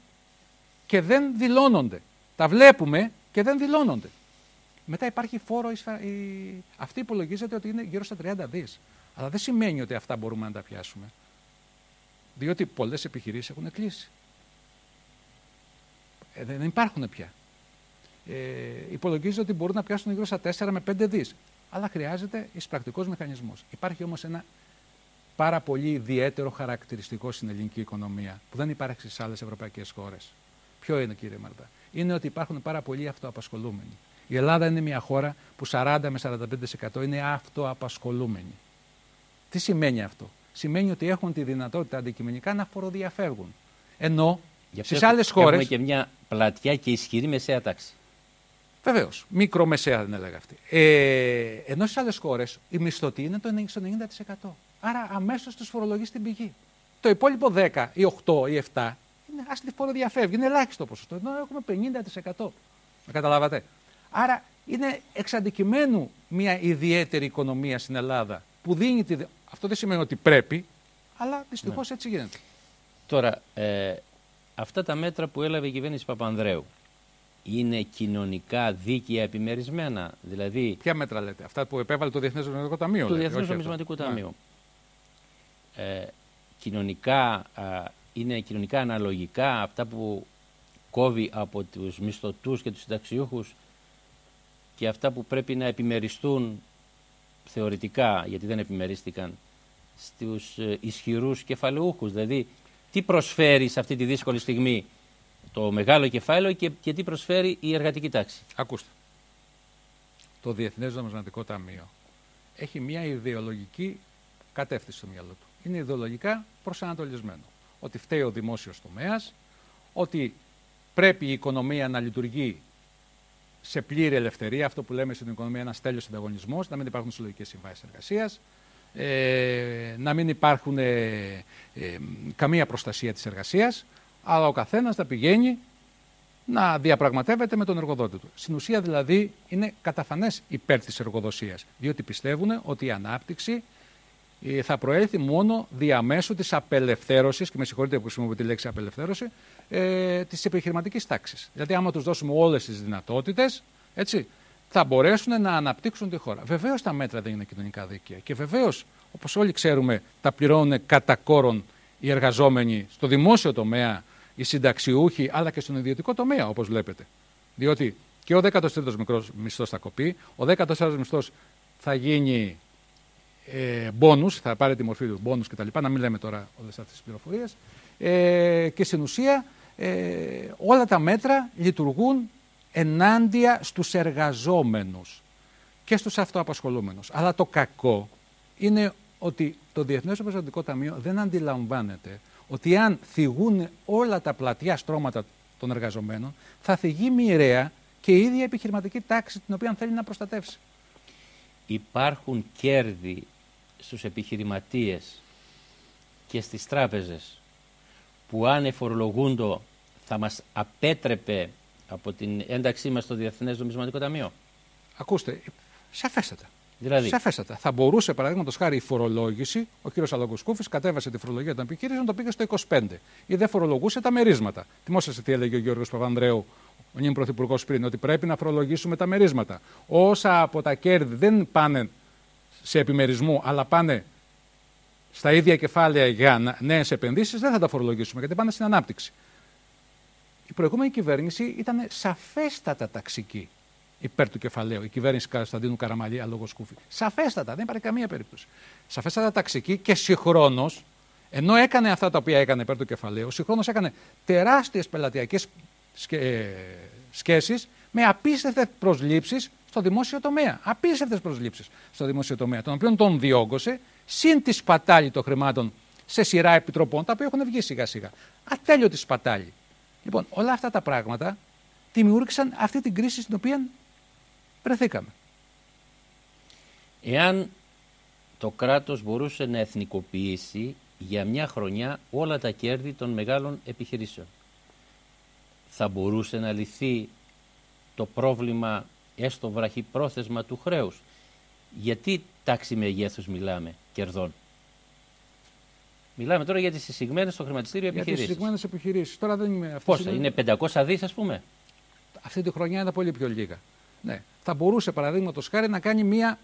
και δεν δηλώνονται. Τα βλέπουμε και δεν δηλώνονται. Μετά υπάρχει φόρο. Αυτή υπολογίζεται ότι είναι γύρω στα 30 δις. Αλλά δεν σημαίνει ότι αυτά μπορούμε να τα πιάσουμε. Διότι πολλές επιχειρήσεις έχουν κλείσει. Ε, δεν υπάρχουν πια. Ε, υπολογίζεται ότι μπορούν να πιάσουν γύρω στα 4 με 5 δις. Αλλά χρειάζεται εισπρακτικό μηχανισμό. Υπάρχει όμως ένα πάρα πολύ ιδιαίτερο χαρακτηριστικό στην ελληνική οικονομία που δεν υπάρχει στις άλλες ευρωπαϊκές χώρες. Ποιο είναι, κύριε Μαρτά, είναι ότι υπάρχουν πάρα πολλοί αυτοαπασχολούμενοι. Η Ελλάδα είναι μια χώρα που 40 με 45% είναι αυτοαπασχολούμενοι. Τι σημαίνει αυτό; Σημαίνει ότι έχουν τη δυνατότητα αντικειμενικά να φοροδιαφεύγουν. Ενώ στις άλλες χώρε. Έχουμε και μια πλατιά και ισχυρή μεσαία τάξη. Βεβαίως. Μικρομεσαία δεν έλεγα αυτή. Ε, ενώ στις άλλες χώρες η μισθωτή είναι το 90%. Άρα αμέσως τους φορολογείς στην πηγή. Το υπόλοιπο 10 ή 8 ή 7 είναι άστι φοροδιαφεύγει. Είναι ελάχιστο ποσοστό. Ενώ έχουμε 50%. Με καταλάβατε. Άρα είναι εξ αντικειμένου μια ιδιαίτερη οικονομία στην Ελλάδα που δίνει τη. Αυτό δεν σημαίνει ότι πρέπει, αλλά δυστυχώς ναι. έτσι γίνεται. Τώρα, ε, αυτά τα μέτρα που έλαβε η κυβέρνηση Παπανδρέου είναι κοινωνικά δίκαια επιμερισμένα; Δηλαδή, Ποια μέτρα λέτε, αυτά που επέβαλε το Διεθνές Νομισματικό Ταμείο. Το Διεθνές Νομισματικό Ταμείο. Ε, κοινωνικά, είναι κοινωνικά αναλογικά αυτά που κόβει από τους μισθωτούς και τους συνταξιούχους και αυτά που πρέπει να επιμεριστούν θεωρητικά, γιατί δεν επιμερίστηκαν, στους ε, ισχυρούς κεφαλαιούχους. Δηλαδή, τι προσφέρει σε αυτή τη δύσκολη στιγμή το μεγάλο κεφάλαιο και, και τι προσφέρει η εργατική τάξη; Ακούστε. Το Διεθνές Νομισματικό Ταμείο έχει μια ιδεολογική κατεύθυνση στο μυαλό του. Είναι ιδεολογικά προσανατολισμένο. Ότι φταίει ο δημόσιος τομέας, ότι πρέπει η οικονομία να λειτουργεί σε πλήρη ελευθερία, αυτό που λέμε στην οικονομία ένας τέλειος ανταγωνισμός, να μην υπάρχουν συλλογικές συμβάσεις εργασίας, ε, να μην υπάρχουν ε, ε, καμία προστασία της εργασίας, αλλά ο καθένας να πηγαίνει να διαπραγματεύεται με τον εργοδότη του. Στην ουσία δηλαδή είναι καταφανές υπέρ της εργοδοσίας, διότι πιστεύουν ότι η ανάπτυξη ε, θα προέλθει μόνο διαμέσου της απελευθέρωσης, και με συγχωρείτε που χρησιμοποιώ τη λέξη απελευθέρωση, ε, της επιχειρηματικής τάξης. Δηλαδή άμα τους δώσουμε όλες τις δυνατότητες, έτσι, θα μπορέσουν να αναπτύξουν τη χώρα. Βεβαίως τα μέτρα δεν είναι κοινωνικά δίκαια και βεβαίως, όπως όλοι ξέρουμε, τα πληρώνουν κατά κόρον οι εργαζόμενοι στο δημόσιο τομέα, οι συνταξιούχοι, αλλά και στον ιδιωτικό τομέα, όπως βλέπετε. Διότι και ο 13ος μικρός μισθός θα κοπεί, ο 14ος μισθός θα γίνει ε, θα πάρει τη μορφή του μπόνους κτλ. Να μην λέμε τώρα όλες αυτές τις πληροφορίες. Ε, και στην ουσία ε, όλα τα μέτρα λειτουργούν ενάντια στους εργαζόμενους και στους αυτοαπασχολούμενους. Αλλά το κακό είναι ότι το Διεθνές Επιστοτικό Ταμείο δεν αντιλαμβάνεται ότι αν θυγούν όλα τα πλατιά στρώματα των εργαζομένων, θα θυγεί μοιραία και η ίδια επιχειρηματική τάξη την οποία θέλει να προστατεύσει. Υπάρχουν κέρδη στους επιχειρηματίες και στις τράπεζες που αν εφορολογούντο θα μας απέτρεπε από την ένταξή μας στο Διεθνές Νομισματικό Ταμείο; Ακούστε, σαφέστατα. Δηλαδή; Σαφέστατα. Θα μπορούσε, παραδείγματος χάρη, η φορολόγηση, ο κ. Αλαγκοσκούφης κατέβασε τη φορολογία των επιχειρήσεων, το πήγε στο 25. Ή δεν φορολογούσε τα μερίσματα. Θυμόσαστε τι έλεγε ο Γιώργος Παπανδρέου, ο νυν πρωθυπουργός πριν, ότι πρέπει να φορολογήσουμε τα μερίσματα. Όσα από τα κέρδη δεν πάνε σε επιμερισμό, αλλά πάνε στα ίδια κεφάλαια για νέες επενδύσεις, δεν θα τα φορολογήσουμε γιατί πάνε στην ανάπτυξη. Η προηγούμενη κυβέρνηση ήταν σαφέστατα ταξική υπέρ του κεφαλαίου. Η κυβέρνηση Κωνσταντίνου Καραμαλή, αλόγω σκούφι. Σαφέστατα, δεν υπάρχει καμία περίπτωση. Σαφέστατα ταξική και συγχρόνως, ενώ έκανε αυτά τα οποία έκανε υπέρ του κεφαλαίου, συγχρόνως έκανε τεράστιες πελατειακές σχέσει με απίστευτες προσλήψεις στο δημόσιο τομέα. Απίστευτες προσλήψεις στο δημόσιο τομέα, τον οποίο τον διόγκωσε συν τη σπατάλη των χρημάτων σε σειρά επιτροπών, τα οποία έχουν βγει σιγά σιγά. Ατέλειωτη σπατάλη. Λοιπόν, όλα αυτά τα πράγματα δημιούργησαν αυτή την κρίση στην οποία βρεθήκαμε. Εάν το κράτος μπορούσε να εθνικοποιήσει για μια χρονιά όλα τα κέρδη των μεγάλων επιχειρήσεων, θα μπορούσε να λυθεί το πρόβλημα έστω βραχυπρόθεσμα του χρέους. Γιατί τάξη μεγέθους μιλάμε κερδών; Μιλάμε τώρα για τις εισηγμένες στο χρηματιστήριο επιχειρήσεις. Για τις εισηγμένες επιχειρήσεις. Τώρα δεν είμαι... Πόσα, είναι 500 δις ας πούμε; Αυτή τη χρονιά είναι πολύ πιο λίγα. Ναι. Θα μπορούσε παραδείγματος χάρη να κάνει μια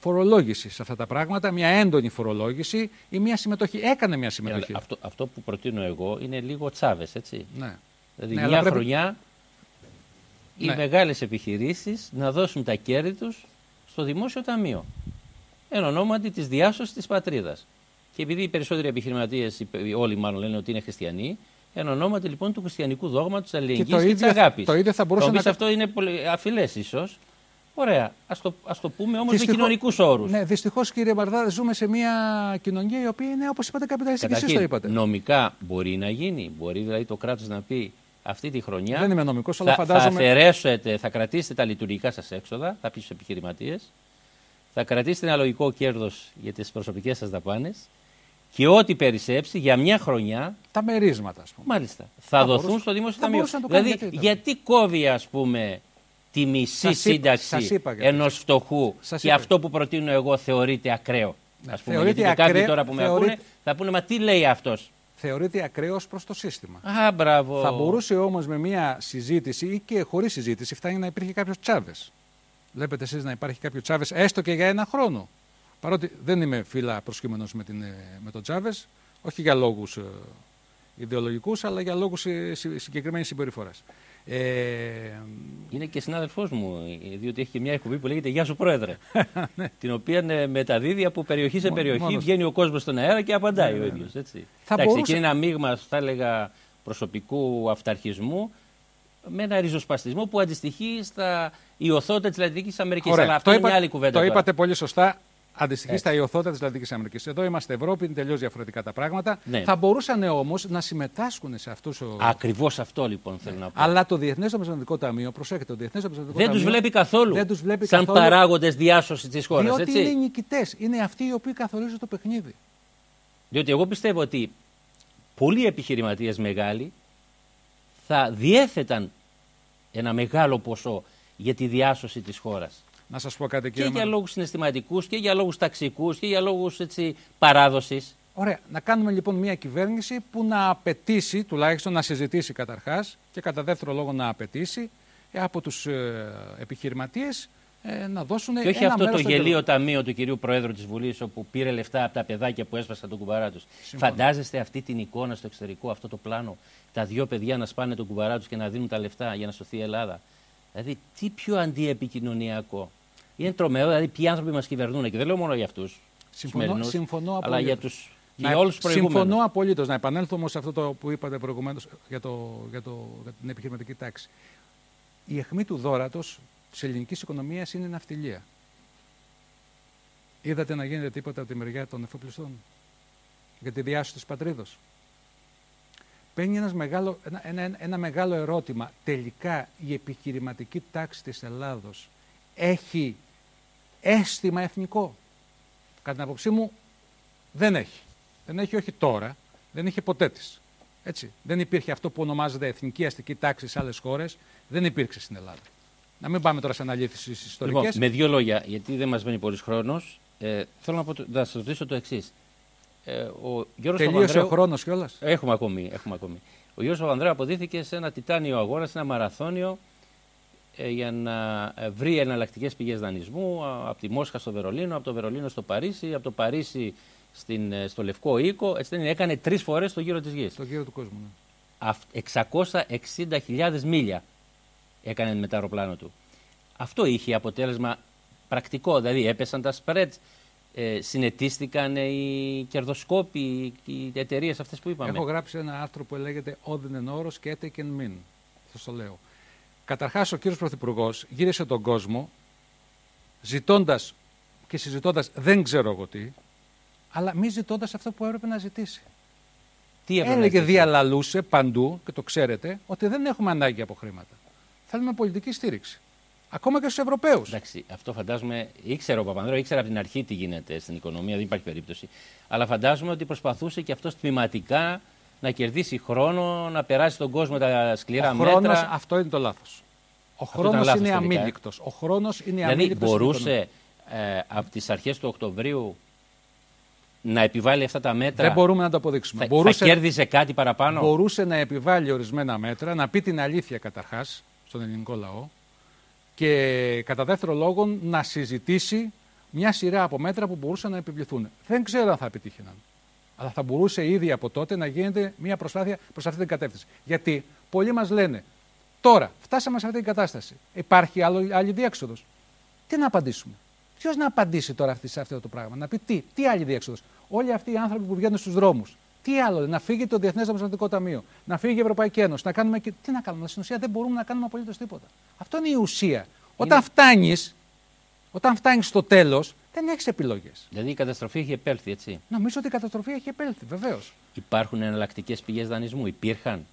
φορολόγηση σε αυτά τα πράγματα, μια έντονη φορολόγηση ή μια συμμετοχή. Έκανε μια συμμετοχή. αυτό, αυτό που προτείνω εγώ είναι λίγο τσάβες, έτσι. Ναι. Δηλαδή ναι, μια χρονιά οι Ναι. μεγάλες επιχειρήσεις να δώσουν τα κέρδη τους στο δημόσιο ταμείο. Εν ονόματι της διάσωσης της πατρίδας. Και επειδή οι περισσότεροι επιχειρηματίες, οι πε- όλοι μάλλον λένε ότι είναι χριστιανοί, εν ονόματι λοιπόν του χριστιανικού δόγματος, της αλληλεγγύης το και, της ίδιο- αγάπης. το ίδιο θα μπορούσε Θα μου να πεις, κα- αυτό είναι πολύ αφιλές ίσως. Ωραία, ας το, ας το πούμε όμως με Δυστυχώς- κοινωνικούς όρους. Ναι, δυστυχώς κύριε Μπαρδά, ζούμε σε μια κοινωνία η οποία είναι όπως είπατε καπιταλιστική. Και εσεί το Καταρχήν, είπατε. νομικά μπορεί να γίνει. Μπορεί δηλαδή το κράτος να πει αυτή τη χρονιά Δεν είμαι νομικός, αλλά θα, φαντάζομαι. θα αφαιρέσετε, θα κρατήσετε τα λειτουργικά σας έξοδα, θα πει στους επιχειρηματίες, θα κρατήσετε ένα λογικό κέρδος για τις προσωπικές σας δαπάνες και ό,τι περισσέψει για μια χρονιά, Τα μερίσματα, ας πούμε. μάλιστα, θα, Θα δοθούν μπορούσε- στο δημόσιο θα ταμείο. μπορούσε να το κάνει, Δηλαδή, γιατί γιατί, κόβει ας πούμε τη μισή Σας είπα- σας σύνταξη είπα και ενός φτωχού Σας και είπα. αυτό που προτείνω εγώ θεωρείται ακραίο. Ναι, Ας πούμε, θεωρείται γιατί και κάποιοι ακραίο- τώρα που με θεωρείται- ακούνε θα πούνε μα τι λέει αυτός; Θεωρείται ακραίος προς το σύστημα. Α, μπράβο. Θα μπορούσε όμως με μια συζήτηση ή και χωρίς συζήτηση, φτάνει να υπήρχε κάποιος Τσάβες. Βλέπετε εσείς να υπάρχει κάποιο Τσάβες έστω και για ένα χρόνο. Παρότι δεν είμαι φύλλα προσκύμενος με, την, ε, με τον Τσάβες, όχι για λόγους ε, ιδεολογικούς, αλλά για λόγους συγκεκριμένης συμπεριφοράς. Ε, Είναι και συνάδελφός μου, ε, διότι έχει και μια εκπομπή που λέγεται Γεια σου Πρόεδρε. την οποία ε, μεταδίδει από περιοχή σε Μό- περιοχή. μόνος. Βγαίνει ο κόσμος στον αέρα και απαντάει ο ίδιος. Θα Εντάξει, μπορούσε- εκεί είναι ένα μείγμα, θα έλεγα, προσωπικού αυταρχισμού με ένα ριζοσπαστισμό που αντιστοιχεί στα ιωθότητα της Λατινικής Αμερικής. Ωραία. Αλλά αυτό το είναι μια άλλη κουβέντα. Το τώρα. είπατε πολύ σωστά. Αντιστοιχείς Έτσι. στα ιωθότητα της Λατινικής Αμερικής. Εδώ είμαστε Ευρώπη, είναι τελείως διαφορετικά τα πράγματα. Ναι. Θα μπορούσαν όμως να συμμετάσχουν σε αυτούς. Ο... Ακριβώς αυτό λοιπόν θέλω να πω. Αλλά το Διεθνές Νομισματικό Ταμείο, προσέχετε, το Διεθνές Νομισματικό δεν Ταμείο. του βλέπει καθόλου Δεν τους βλέπει σαν καθόλου. παράγοντες διάσωσης της χώρας. Διότι Έτσι; είναι οι νικητές. Είναι αυτοί οι οποίοι καθορίζουν το παιχνίδι. Διότι εγώ πιστεύω ότι πολλοί επιχειρηματίες μεγάλοι θα διέθεταν ένα μεγάλο ποσό για τη διάσωση της χώρας. Να σας πω κάτι, Και κύριε για Μάνο. λόγους συναισθηματικούς και για λόγους ταξικούς και για λόγους έτσι, παράδοσης. Ωραία. Να κάνουμε λοιπόν μια κυβέρνηση που να απαιτήσει, τουλάχιστον να συζητήσει καταρχάς και κατά δεύτερο λόγο να απαιτήσει ε, από τους ε, επιχειρηματίες ε, να δώσουν Και όχι ένα αυτό το μέρος των γελίο κερδών. ταμείο του κυρίου Προέδρου της Βουλής όπου πήρε λεφτά από τα παιδάκια που έσπασαν τον κουμπαρά τους. Συμφωνώ. Φαντάζεστε αυτή την εικόνα στο εξωτερικό, αυτό το πλάνο. Τα δύο παιδιά να σπάνε τον κουμπαρά τους και να δίνουν τα λεφτά για να σωθεί η Ελλάδα; Δηλαδή τι πιο αντιεπικοινωνιακό. Είναι τρομερό, δηλαδή ποιοι άνθρωποι μας κυβερνούν και δεν λέω μόνο για αυτούς. Συμφωνώ- σημερινούς, συμφωνώ Αλλά απολύτως. για τους και Να- για όλους τους προηγούμενους. Συμφωνώ απολύτως. Να επανέλθω όμω σε αυτό το που είπατε προηγουμένως για, το, για, το, για την επιχειρηματική τάξη. Η αιχμή του δόρατος της ελληνικής οικονομίας είναι η ναυτιλία. Είδατε να γίνεται τίποτα από τη μεριά των εφοπλιστών; Για τη διάσωση της πατρίδος; Παίρνει ένας μεγάλο, ένα, ένα, ένα μεγάλο ερώτημα. Τελικά η επιχειρηματική τάξη της Ελλάδος έχει αίσθημα εθνικό; Κατά την άποψή μου δεν έχει. Δεν έχει όχι τώρα, δεν είχε ποτέ της. Έτσι. Δεν υπήρχε αυτό που ονομάζεται εθνική αστική τάξη σε άλλες χώρες. Δεν υπήρξε στην Ελλάδα. Να μην πάμε τώρα σε αναλύσεις ιστορικές. Λοιπόν, με δύο λόγια, γιατί δεν μας μένει πολύς χρόνος, ε, θέλω να, πω, το- να σας ρωτήσω το εξής. Ε, ο Γιώργος Τελείωσε Παπανδρέου- ο χρόνος κιόλας. Έχουμε ακόμη, έχουμε ακόμη. Ο Γιώργος Παπανδρέου αποδίθηκε σε ένα τιτάνιο αγώνα, σε ένα μαραθώνιο ε, για να ε, βρει εναλλακτικές πηγές δανεισμού α, από τη Μόσχα στο Βερολίνο, από το Βερολίνο στο Παρίσι, από το Παρίσι στην, ε, στο Λευκό Οίκο. Έτσι δεν είναι, έκανε τρεις φορές το γύρο της γης. Στον κύριο του κόσμου. Ναι. Αυ- 660.000 μίλια έκανε με το αεροπλάνο του. Αυτό είχε αποτέλεσμα πρακτικό, δηλαδή έπεσαν τα spreads, ε, συνετίστηκαν οι κερδοσκόποι, οι εταιρείες αυτές που είπαμε. Έχω γράψει ένα άρθρο που λέγεται Όδιν εν όρος και έτεκεν μην. Θα το λέω. Καταρχάς, ο κύριος Πρωθυπουργός γύρισε τον κόσμο ζητώντας και συζητώντας δεν ξέρω εγώ τι, αλλά μη ζητώντας αυτό που έπρεπε να ζητήσει. Τι έπρεπε να Έλεγε, ζητήσει; διαλαλούσε παντού, και το ξέρετε, ότι δεν έχουμε ανάγκη από χρήματα. Θέλουμε πολιτική στήριξη. Ακόμα και στους Ευρωπαίους. Εντάξει, αυτό φαντάζομαι, ήξερε ο Παπανδρέου, ήξερε από την αρχή τι γίνεται στην οικονομία, δεν υπάρχει περίπτωση. Αλλά φαντάζομαι ότι προσπαθούσε και αυτός τμηματικά να κερδίσει χρόνο, να περάσει τον κόσμο τα σκληρά Ο χρόνος, μέτρα. αυτό είναι το λάθος. Ο ήταν χρόνος λάθος είναι τελικά, ε. αμήλικτος. Ο χρόνος είναι Δηλαδή αμήλικτος στην οικονομία. μπορούσε ε, από τις αρχές του Οκτωβρίου να επιβάλλει αυτά τα μέτρα; Δεν μπορούμε να το αποδείξουμε. Θα, μπορούσε, θα κέρδιζε κάτι παραπάνω; μπορούσε να επιβάλλει ορισμένα μέτρα, να πει την αλήθεια καταρχάς στον ελληνικό λαό και κατά δεύτερο λόγο να συζητήσει μια σειρά από μέτρα που μπορούσαν να επιβληθούν. Δεν ξέρω αν θα επιτύχαιναν. Αλλά θα μπορούσε ήδη από τότε να γίνεται μια προσπάθεια προς αυτή την κατεύθυνση. Γιατί πολλοί μας λένε Τώρα, φτάσαμε σε αυτή την κατάσταση. Υπάρχει άλλο, άλλη διέξοδος. Τι να απαντήσουμε; Ποιος να απαντήσει τώρα αυτή, σε αυτό το πράγμα, να πει τι, τι άλλη διέξοδος; Όλοι αυτοί οι άνθρωποι που βγαίνουν στους δρόμους, τι άλλο, να φύγει το Διεθνές Νομισματικό Ταμείο, να φύγει η Ευρωπαϊκή Ένωση, να κάνουμε. Τι να κάνουμε, στην ουσία δεν μπορούμε να κάνουμε απολύτως τίποτα. Αυτό είναι η ουσία. Όταν φτάνεις, όταν φτάνεις στο τέλος, δεν έχεις επιλογές. Δηλαδή η καταστροφή έχει επέλθει, έτσι; Νομίζω ότι η καταστροφή έχει επέλθει, βεβαίως. Υπάρχουν εναλλακτικές πηγές δανεισμού, υπήρχαν;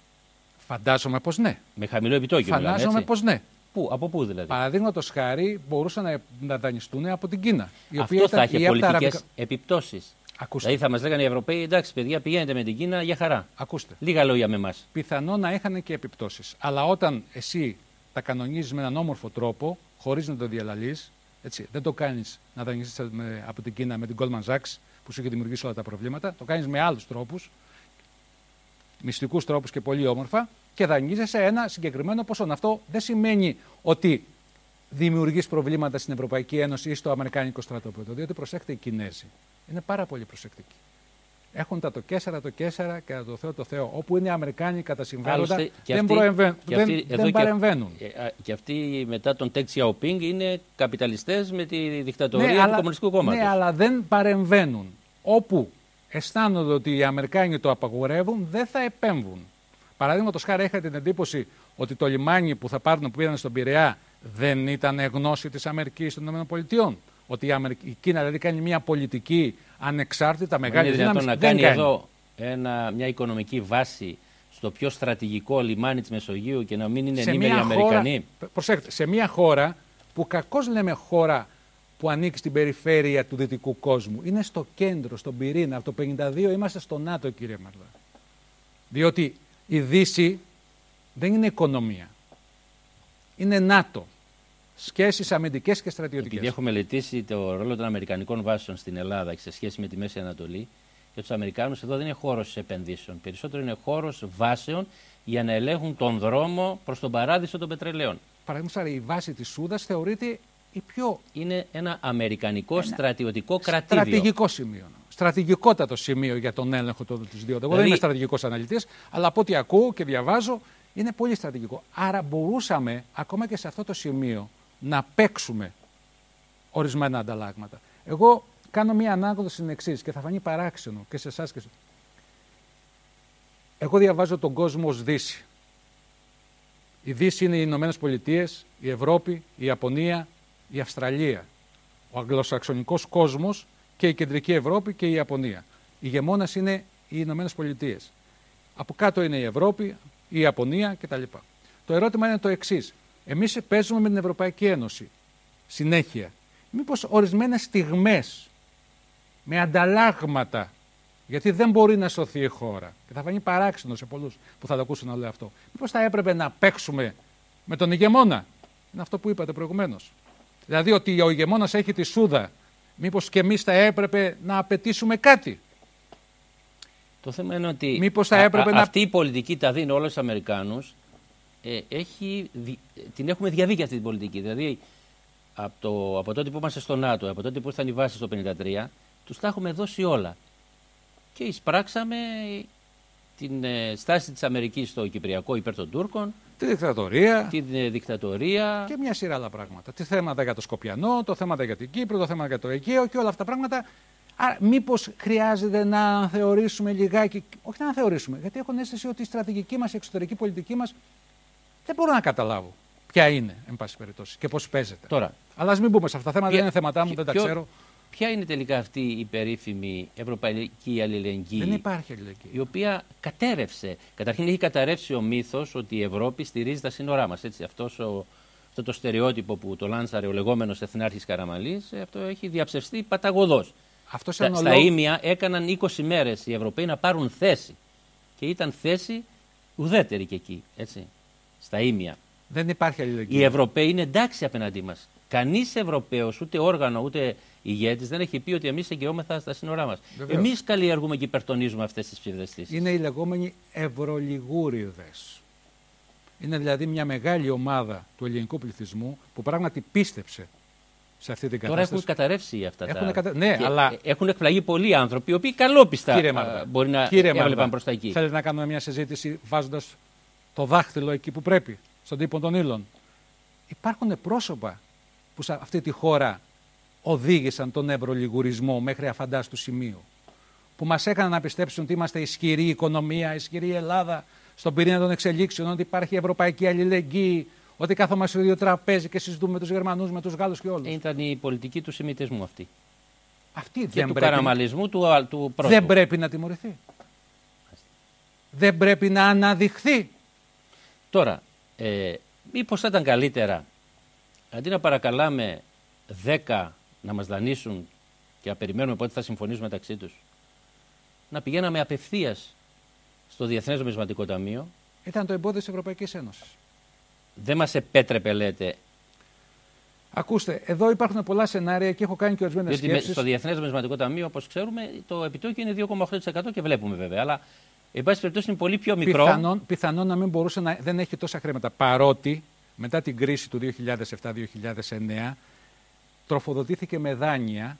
Φαντάζομαι πως ναι. Με χαμηλό επιτόκιο. Φαντάζομαι πως ναι. Πού, από πού δηλαδή; Παραδείγματος χάρη μπορούσαν να, να δανειστούν από την Κίνα. Η Αυτό θα είχε πολιτικές αραβικα... επιπτώσεις. Ακούστε. Δηλαδή θα μας λέγανε οι Ευρωπαίοι, εντάξει, παιδιά, πηγαίνετε με την Κίνα για χαρά. Ακούστε. Λίγα λόγια με εμάς. Πιθανό να είχαν και επιπτώσεις. Αλλά όταν εσύ τα κανονίζεις με έναν όμορφο τρόπο, χωρίς να το διαλαλείς, δεν το κάνεις να δανειστείς από την Κίνα με την Goldman Sachs που σου έχει δημιουργήσει όλα τα προβλήματα. Το κάνεις με άλλους τρόπους, μυστικούς τρόπους και πολύ όμορφα και δανείζεσαι ένα συγκεκριμένο ποσό. Αυτό δεν σημαίνει ότι δημιουργείς προβλήματα στην Ευρωπαϊκή Ένωση ή στο Αμερικάνικο στρατόπεδο. Διότι προσέχετε, οι Κινέζοι είναι πάρα πολύ προσεκτικοί. Έχουν τα το 4, το 4 και το Θεό το Θεό. Όπου είναι οι Αμερικάνοι κατά συμβαίνοντα δεν, προεμβα... δεν, δεν παρεμβαίνουν. Και, και αυτοί μετά τον Τέξ Xiaoping είναι καπιταλιστές με τη δικτατορία ναι, του Κομμουνιστικού Κόμματος. Ναι, αλλά δεν παρεμβαίνουν. Όπου αισθάνονται ότι οι Αμερικάνοι το απαγορεύουν, δεν θα επέμβουν. Παραδείγματος χάρη, είχα την εντύπωση ότι το λιμάνι που θα πάρουν που πήγαν στον Πειραιά δεν ήταν γνώση της Αμερικής των ΗΠΑ. Ότι η, Αμερική, η Κίνα δηλαδή κάνει μια πολιτική ανεξάρτητα μεγάλη δύναμη. Είναι δυνατόν να κάνει, εδώ ένα, μια οικονομική βάση στο πιο στρατηγικό λιμάνι της Μεσογείου και να μην είναι ενήμεροι Αμερικανοί; προσέξτε, σε μια χώρα που κακώς λέμε χώρα που ανήκει στην περιφέρεια του δυτικού κόσμου. Είναι στο κέντρο, στον πυρήνα. Από το 1952 είμαστε στο ΝΑΤΟ, κύριε Μαρδά. Διότι η Δύση δεν είναι οικονομία. Είναι ΝΑΤΟ. Σχέσεις αμυντικές και στρατιωτικές. Επειδή έχω μελετήσει το ρόλο των Αμερικανικών βάσεων στην Ελλάδα σε σχέση με τη Μέση Ανατολή, για τους Αμερικάνους εδώ δεν είναι χώρος επενδύσεων. Περισσότερο είναι χώρος βάσεων για να ελέγχουν τον δρόμο προς τον παράδεισο των πετρελαίων. Παραδείγματος η βάση της Σούδας θεωρείται η πιο. Είναι ένα αμερικανικό ένα... στρατιωτικό κρατήδιο. Στρατηγικό σημείο στρατηγικότατο σημείο για τον έλεγχο των δύο. Εγώ δεν δηλαδή- είμαι στρατηγικός αναλυτής, αλλά από ό,τι ακούω και διαβάζω είναι πολύ στρατηγικό. Άρα μπορούσαμε ακόμα και σε αυτό το σημείο να παίξουμε ορισμένα ανταλλάγματα. Εγώ κάνω μία ανάγνωση στην εξής και θα φανεί παράξενο και σε εσάς και σε. Εγώ διαβάζω τον κόσμο ως Δύση. Η Δύση είναι οι Ηνωμένες Πολιτείες, η Ευρώπη, η Ιαπωνία, η Αυστραλία. Ο αγγλοσαξονικός κόσμος και η Κεντρική Ευρώπη και η Ιαπωνία. Οι ηγεμόνε είναι οι Ηνωμένες Πολιτείες. Από κάτω είναι η Ευρώπη, η Ιαπωνία κτλ. Το ερώτημα είναι το εξής. Εμείς παίζουμε με την Ευρωπαϊκή Ένωση συνέχεια. Μήπως ορισμένες στιγμές με ανταλλάγματα, γιατί δεν μπορεί να σωθεί η χώρα, και θα φανεί παράξενο σε πολλούς που θα το ακούσουν όλο αυτό, μήπως θα έπρεπε να παίξουμε με τον ηγεμόνα; Είναι αυτό που είπατε προηγουμένως. Δηλαδή ότι ο ηγεμόνας έχει τη σούδα Μήπως και εμείς θα έπρεπε να απαιτήσουμε κάτι; Το θέμα είναι ότι Μήπως θα έπρεπε να... αυτή η πολιτική τα δίνει όλους τους Αμερικάνους. Ε, έχει, την έχουμε διαβεί αυτή την πολιτική. Δηλαδή από, το, από τότε που είμαστε στο ΝΑΤΟ, από τότε που ήρθαν οι βάσεις το 1953, τους τα έχουμε δώσει όλα. Και εισπράξαμε την ε, στάση της Αμερικής στο Κυπριακό υπέρ των Τούρκων, Τη δικτατορία. Τη δικτατορία. Και μια σειρά άλλα πράγματα. Τι θέματα για το Σκοπιανό, το θέματα για την Κύπρο, το θέμα για το Αιγαίο και όλα αυτά τα πράγματα. Άρα, μήπως χρειάζεται να θεωρήσουμε λιγάκι. Όχι να θεωρήσουμε, γιατί έχω αίσθηση ότι η στρατηγική μας, η εξωτερική πολιτική μας δεν μπορώ να καταλάβω ποια είναι, εν πάση περιπτώσει, και πώς παίζεται. Τώρα. Αλλά ας μην μπούμε σε αυτά τα θέματα, δεν είναι θέματά μου, δεν τα ξέρω. Ποια είναι τελικά αυτή η περίφημη ευρωπαϊκή αλληλεγγύη. Δεν υπάρχει αλληλεγγύη. Η οποία κατέρευσε. Καταρχήν έχει καταρρεύσει ο μύθος ότι η Ευρώπη στηρίζει τα σύνορά μας. Αυτός το στερεότυπο που το λάνσαρε ο λεγόμενος Εθνάρχης Καραμαλής, ε, αυτό έχει διαψευστεί παταγωδό. Στα, στα ίμια έκαναν 20 μέρες οι Ευρωπαίοι να πάρουν θέση. Και ήταν θέση ουδέτερη και εκεί. Έτσι, στα ίμια. Δεν υπάρχει αλληλεγγύη. Οι Ευρωπαίοι είναι εντάξει απέναντί μας. Κανείς Ευρωπαίος, ούτε όργανο, ούτε ηγέτης δεν έχει πει ότι εμείς εγγυόμεθα στα σύνορά μας. Εμείς καλλιεργούμε και υπερτονίζουμε αυτές τις ψευδεστήσεις. Είναι οι λεγόμενοι ευρωλιγούριδε. Είναι δηλαδή μια μεγάλη ομάδα του ελληνικού πληθυσμού που πράγματι πίστεψε σε αυτή την κατάσταση. Τώρα έχουν καταρρεύσει αυτά έχουν τα. Κατα... Ναι, αλλά... Έχουν εκπλαγεί πολλοί άνθρωποι οι οποίοι καλόπιστα Κύριε Μάρτα, μπορεί να έβλεπαν προς τα εκεί. Θέλετε να κάνουμε μια συζήτηση βάζοντας το δάχτυλο εκεί που πρέπει. στον τύπο των ύλων. Υπάρχουν πρόσωπα που σε αυτή τη χώρα οδήγησαν τον ευρωλιγουρισμό μέχρι αφαντάστου σημείο. Που μας έκαναν να πιστέψουν ότι είμαστε ισχυρή οικονομία, ισχυρή Ελλάδα, στον πυρήνα των εξελίξεων, ότι υπάρχει ευρωπαϊκή αλληλεγγύη, ότι κάθομαστε στο ίδιο τραπέζι και συζητούμε με τους Γερμανούς, με τους Γάλλους και όλους. Ήταν η πολιτική του σημιτισμού αυτή. Αυτή Και δεν του πρέπει, καραμαλισμού του, α- του πρώτου. δεν πρέπει να τιμωρηθεί. Δεν πρέπει να αναδειχθεί. Τώρα, ε, μήπως θα ήταν καλύτερα αντί να παρακαλάμε 10 να μας δανείσουν και να περιμένουμε πότε θα συμφωνήσουν μεταξύ τους, να πηγαίναμε απευθείας στο Διεθνές Νομισματικό Ταμείο; Ήταν το εμπόδιο της Ευρωπαϊκής Ένωσης. Δεν μας επέτρεπε, λέτε, Ακούστε, εδώ υπάρχουν πολλά σενάρια και έχω κάνει και ορισμένες διότι με- σκέψεις. στο Διεθνές Νομισματικό Ταμείο, όπως ξέρουμε, το επιτόκιο είναι 2,8% και βλέπουμε βέβαια. Αλλά, εν πάση περιπτώσει, είναι πολύ πιο μικρό. Πιθανόν, πιθανόν να μην μπορούσε να δεν έχει τόσα χρήματα. Παρότι μετά την κρίση του 2007-2009 τροφοδοτήθηκε με δάνεια,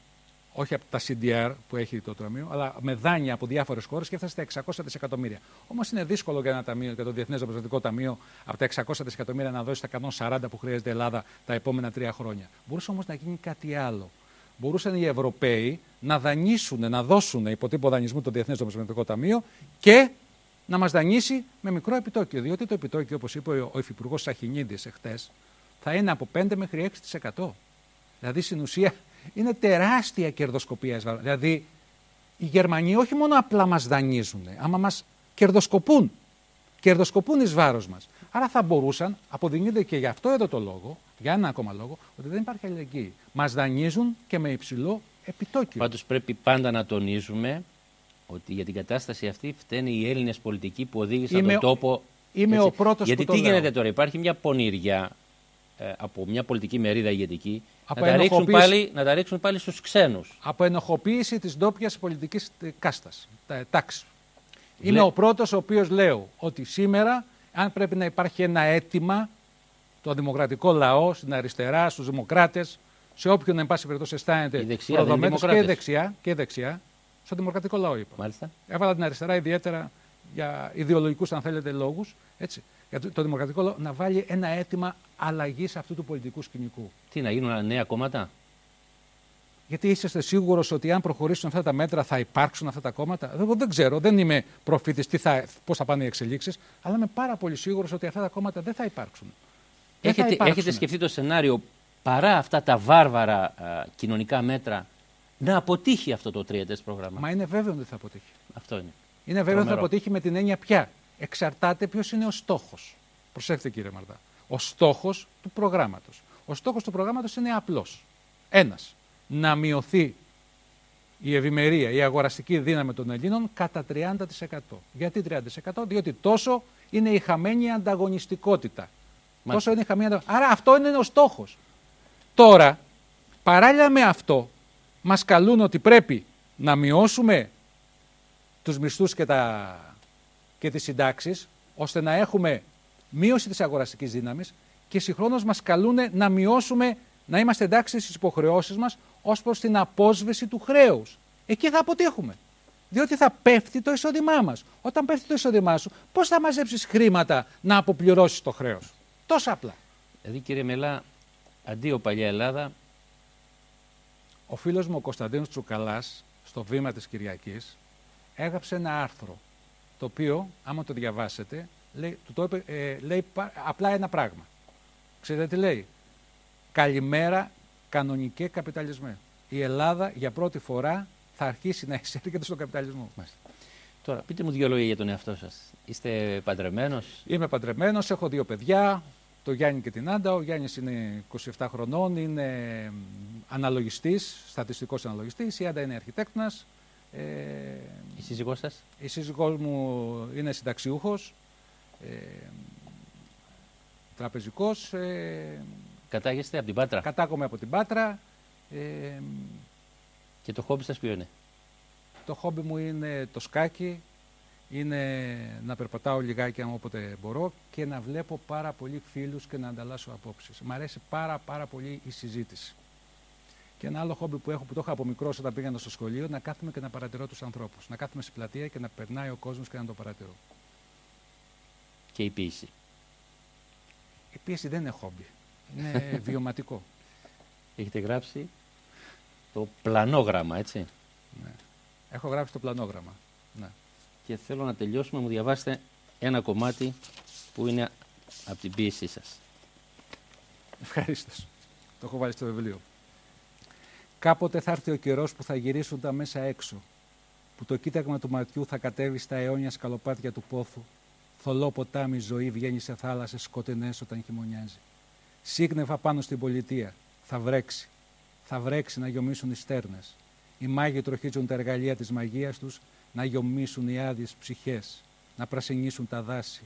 όχι από τα CDR που έχει το Ταμείο, αλλά με δάνεια από διάφορες χώρες και έφτασε στα 600 δισεκατομμύρια. Όμως είναι δύσκολο για ένα ταμείο, για το Διεθνές Νομισματικό Ταμείο, από τα 600 δισεκατομμύρια να δώσει τα 140 που χρειάζεται η Ελλάδα τα επόμενα τρία χρόνια. Μπορούσε όμως να γίνει κάτι άλλο. Μπορούσαν οι Ευρωπαίοι να δανείσουν, να δώσουν υποτύπω δανεισμού το Διεθνές Νομισματικό Ταμείο και να μας δανείσει με μικρό επιτόκιο. Διότι το επιτόκιο, όπως είπε ο Υφυπουργός Σαχινίδης εχθές, θα είναι από 5 μέχρι 6%. Δηλαδή στην ουσία είναι τεράστια κερδοσκοπία. εις βάρος. Δηλαδή οι Γερμανοί όχι μόνο απλά μας δανείζουν, άμα μας κερδοσκοπούν. Κερδοσκοπούν εις βάρος μας. Άρα θα μπορούσαν, αποδεικνύεται και γι' αυτό εδώ το λόγο, για ένα ακόμα λόγο, ότι δεν υπάρχει αλληλεγγύη. Μας δανείζουν και με υψηλό επιτόκιο. Πάντως πρέπει πάντα να τονίζουμε ότι για την κατάσταση αυτή φταίνε οι Έλληνες πολιτικοί που οδήγησαν Είμαι- τον τόπο. είμαι ο πρώτος Γιατί που το τι λέω. γίνεται τώρα, υπάρχει μια πονηριά ε, από μια πολιτική μερίδα ηγετική Από να τα, ρίξουν ενοχοποίηση. πάλι, να τα ρίξουν πάλι στους ξένους. Από ενοχοποίηση της ντόπιας πολιτικής κάστας, τάξης. Βλέ- Είμαι ο πρώτος ο οποίος λέω ότι σήμερα, αν πρέπει να υπάρχει ένα αίτημα, το δημοκρατικό λαό, στην αριστερά, στους δημοκράτες, σε όποιον εν πάση περιπτώσει αισθάνεται Η δεξιά δεν είναι προδομένος και δημοκράτες. δεξιά, και δεξιά, στο δημοκρατικό λαό είπα. Μάλιστα. Έβαλα την αριστερά ιδιαίτερα για ιδεολογικούς, αν θέλετε, λόγους. Για το, το δημοκρατικό λαό να βάλει ένα αίτημα αλλαγής αυτού του πολιτικού σκηνικού. Τι να γίνουν νέα κόμματα; Γιατί είσαστε σίγουρος ότι αν προχωρήσουν αυτά τα μέτρα θα υπάρξουν αυτά τα κόμματα; Εγώ δεν ξέρω, δεν είμαι προφήτης πώς θα πάνε οι εξελίξεις, αλλά είμαι πάρα πολύ σίγουρος ότι αυτά τα κόμματα δεν θα υπάρξουν. Δεν θα Έχετε, υπάρξουν. έχετε σκεφτεί το σενάριο παρά αυτά τα βάρβαρα α, κοινωνικά μέτρα να αποτύχει αυτό το τριετές πρόγραμμα; Μα είναι βέβαιο ότι θα αποτύχει. Αυτό είναι. Είναι βέβαιο ότι θα Τρομερό. αποτύχει με την έννοια πια. Εξαρτάται ποιος είναι ο στόχος. Προσέξτε κύριε Μαρτά. Ο στόχος του προγράμματος. Ο στόχος του προγράμματος είναι απλός. Ένας. Να μειωθεί η ευημερία, η αγοραστική δύναμη των Ελλήνων κατά 30%. Γιατί 30%? Διότι τόσο είναι η χαμένη ανταγωνιστικότητα. Μάλιστα. Τόσο είναι η χαμένη ανταγωνιστικότητα. Άρα αυτό είναι ο στόχος. Τώρα, παράλληλα με αυτό, μας καλούν ότι πρέπει να μειώσουμε τους μισθούς και, τα, και τις συντάξεις, ώστε να έχουμε μείωση της αγοραστικής δύναμης και συγχρόνως μας καλούν να μειώσουμε, να είμαστε εντάξει στις υποχρεώσεις μας ως προς την απόσβεση του χρέους. Εκεί θα αποτύχουμε. Διότι θα πέφτει το εισόδημά μας. Όταν πέφτει το εισόδημά σου, πώς θα μαζέψεις χρήματα να αποπληρώσεις το χρέος; Τόσο απλά. Δηλαδή κύριε Μελά, αντίο παλιά Ελλάδα, Ο φίλος μου ο Κωνσταντίνος Τσουκαλάς, στο βήμα της Κυριακής, έγραψε ένα άρθρο, το οποίο, άμα το διαβάσετε, λέει, του το είπε, ε, λέει πα- απλά ένα πράγμα. Ξέρετε τι λέει; Καλημέρα κανονικέ καπιταλισμέ. Η Ελλάδα για πρώτη φορά θα αρχίσει να εισέρχεται στον καπιταλισμό. Μάλιστα. Τώρα, πείτε μου δύο λόγια για τον εαυτό σας. Είστε παντρεμένος, Είμαι παντρεμένος, έχω δύο παιδιά, το Γιάννη και την Άντα. Ο Γιάννης είναι 27 χρονών, είναι μ, αναλογιστής, στατιστικός αναλογιστής. Η Άντα είναι αρχιτέκτονας. Ε, η σύζυγός σας; η σύζυγός μου είναι συνταξιούχος, ε, τραπεζικός, ε, Κατάγεστε από την Πάτρα; κατάγομαι από την Πάτρα. Ε, Και το χόμπι σας ποιο είναι; το χόμπι μου είναι το σκάκι, είναι να περπατάω λιγάκι αν όποτε μπορώ και να βλέπω πάρα πολύ φίλους και να ανταλλάσσω απόψεις. Μ' αρέσει πάρα πάρα πολύ η συζήτηση. Και ένα άλλο χόμπι που έχω που το είχα από μικρό όταν πήγαινα στο σχολείο, να κάθομαι και να παρατηρώ τους ανθρώπους. Να κάθομαι στην πλατεία και να περνάει ο κόσμος και να το παρατηρώ. Και η ποίηση. Η πίεση δεν είναι χόμπι. Είναι βιωματικό. Έχετε γράψει το πλανόγραμμα, έτσι; Ναι. Έχω γράψει το πλανόγραμμα. Ναι. Και θέλω να τελειώσουμε, μου διαβάσετε ένα κομμάτι που είναι από την πίεσή σας. Ευχαριστώ. Το έχω βάλει στο βιβλίο. Κάποτε θα έρθει ο καιρός που θα γυρίσουν τα μέσα έξω, που το κοίταγμα του ματιού θα κατέβει στα αιώνια σκαλοπάτια του πόθου, θολό ποτάμι ζωή βγαίνει σε θάλασσες σκοτεινές όταν χειμωνιάζει. Σύγνεφα πάνω στην πολιτεία, θα βρέξει. Θα βρέξει να γιομίσουν οι στέρνες. Οι μάγοι τροχίζουν τα εργαλεία της μαγείας τους να γιομίσουν οι άδειες ψυχές, να πρασινίσουν τα δάση,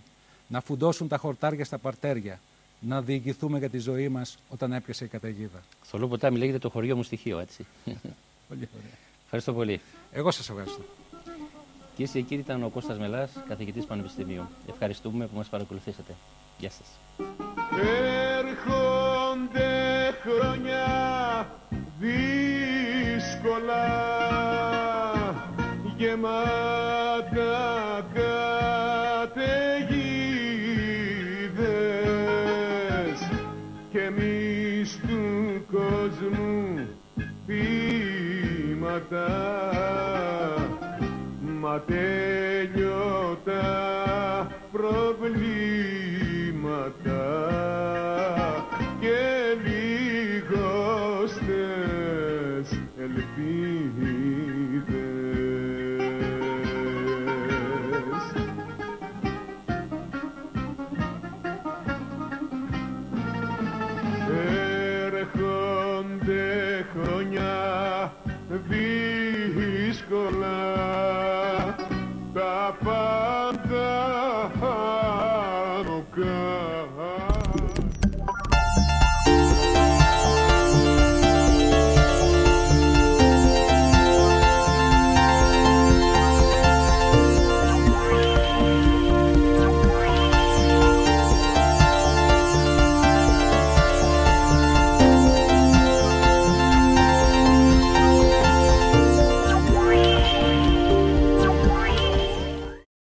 να φουντώσουν τα χορτάρια στα παρτέρια, να διοικηθούμε για τη ζωή μας όταν έπιασε η καταιγίδα. Θολό ποτάμι λέγεται το χωριό μου στοιχείο, έτσι. Πολύ ωραία. Ευχαριστώ πολύ. Εγώ σας ευχαριστώ. Κυρίες και κύριοι, ήταν ο Κώστας Μελάς, καθηγητής Πανεπιστημίου. Ευχαριστούμε που μας παρακολουθήσατε. Γεια σας. Έρχονται χρόνια δύσκολα γεμάτα καταιγίδες και εμείς του κόσμου ποίηματα μα τέλειωτα προβλήματα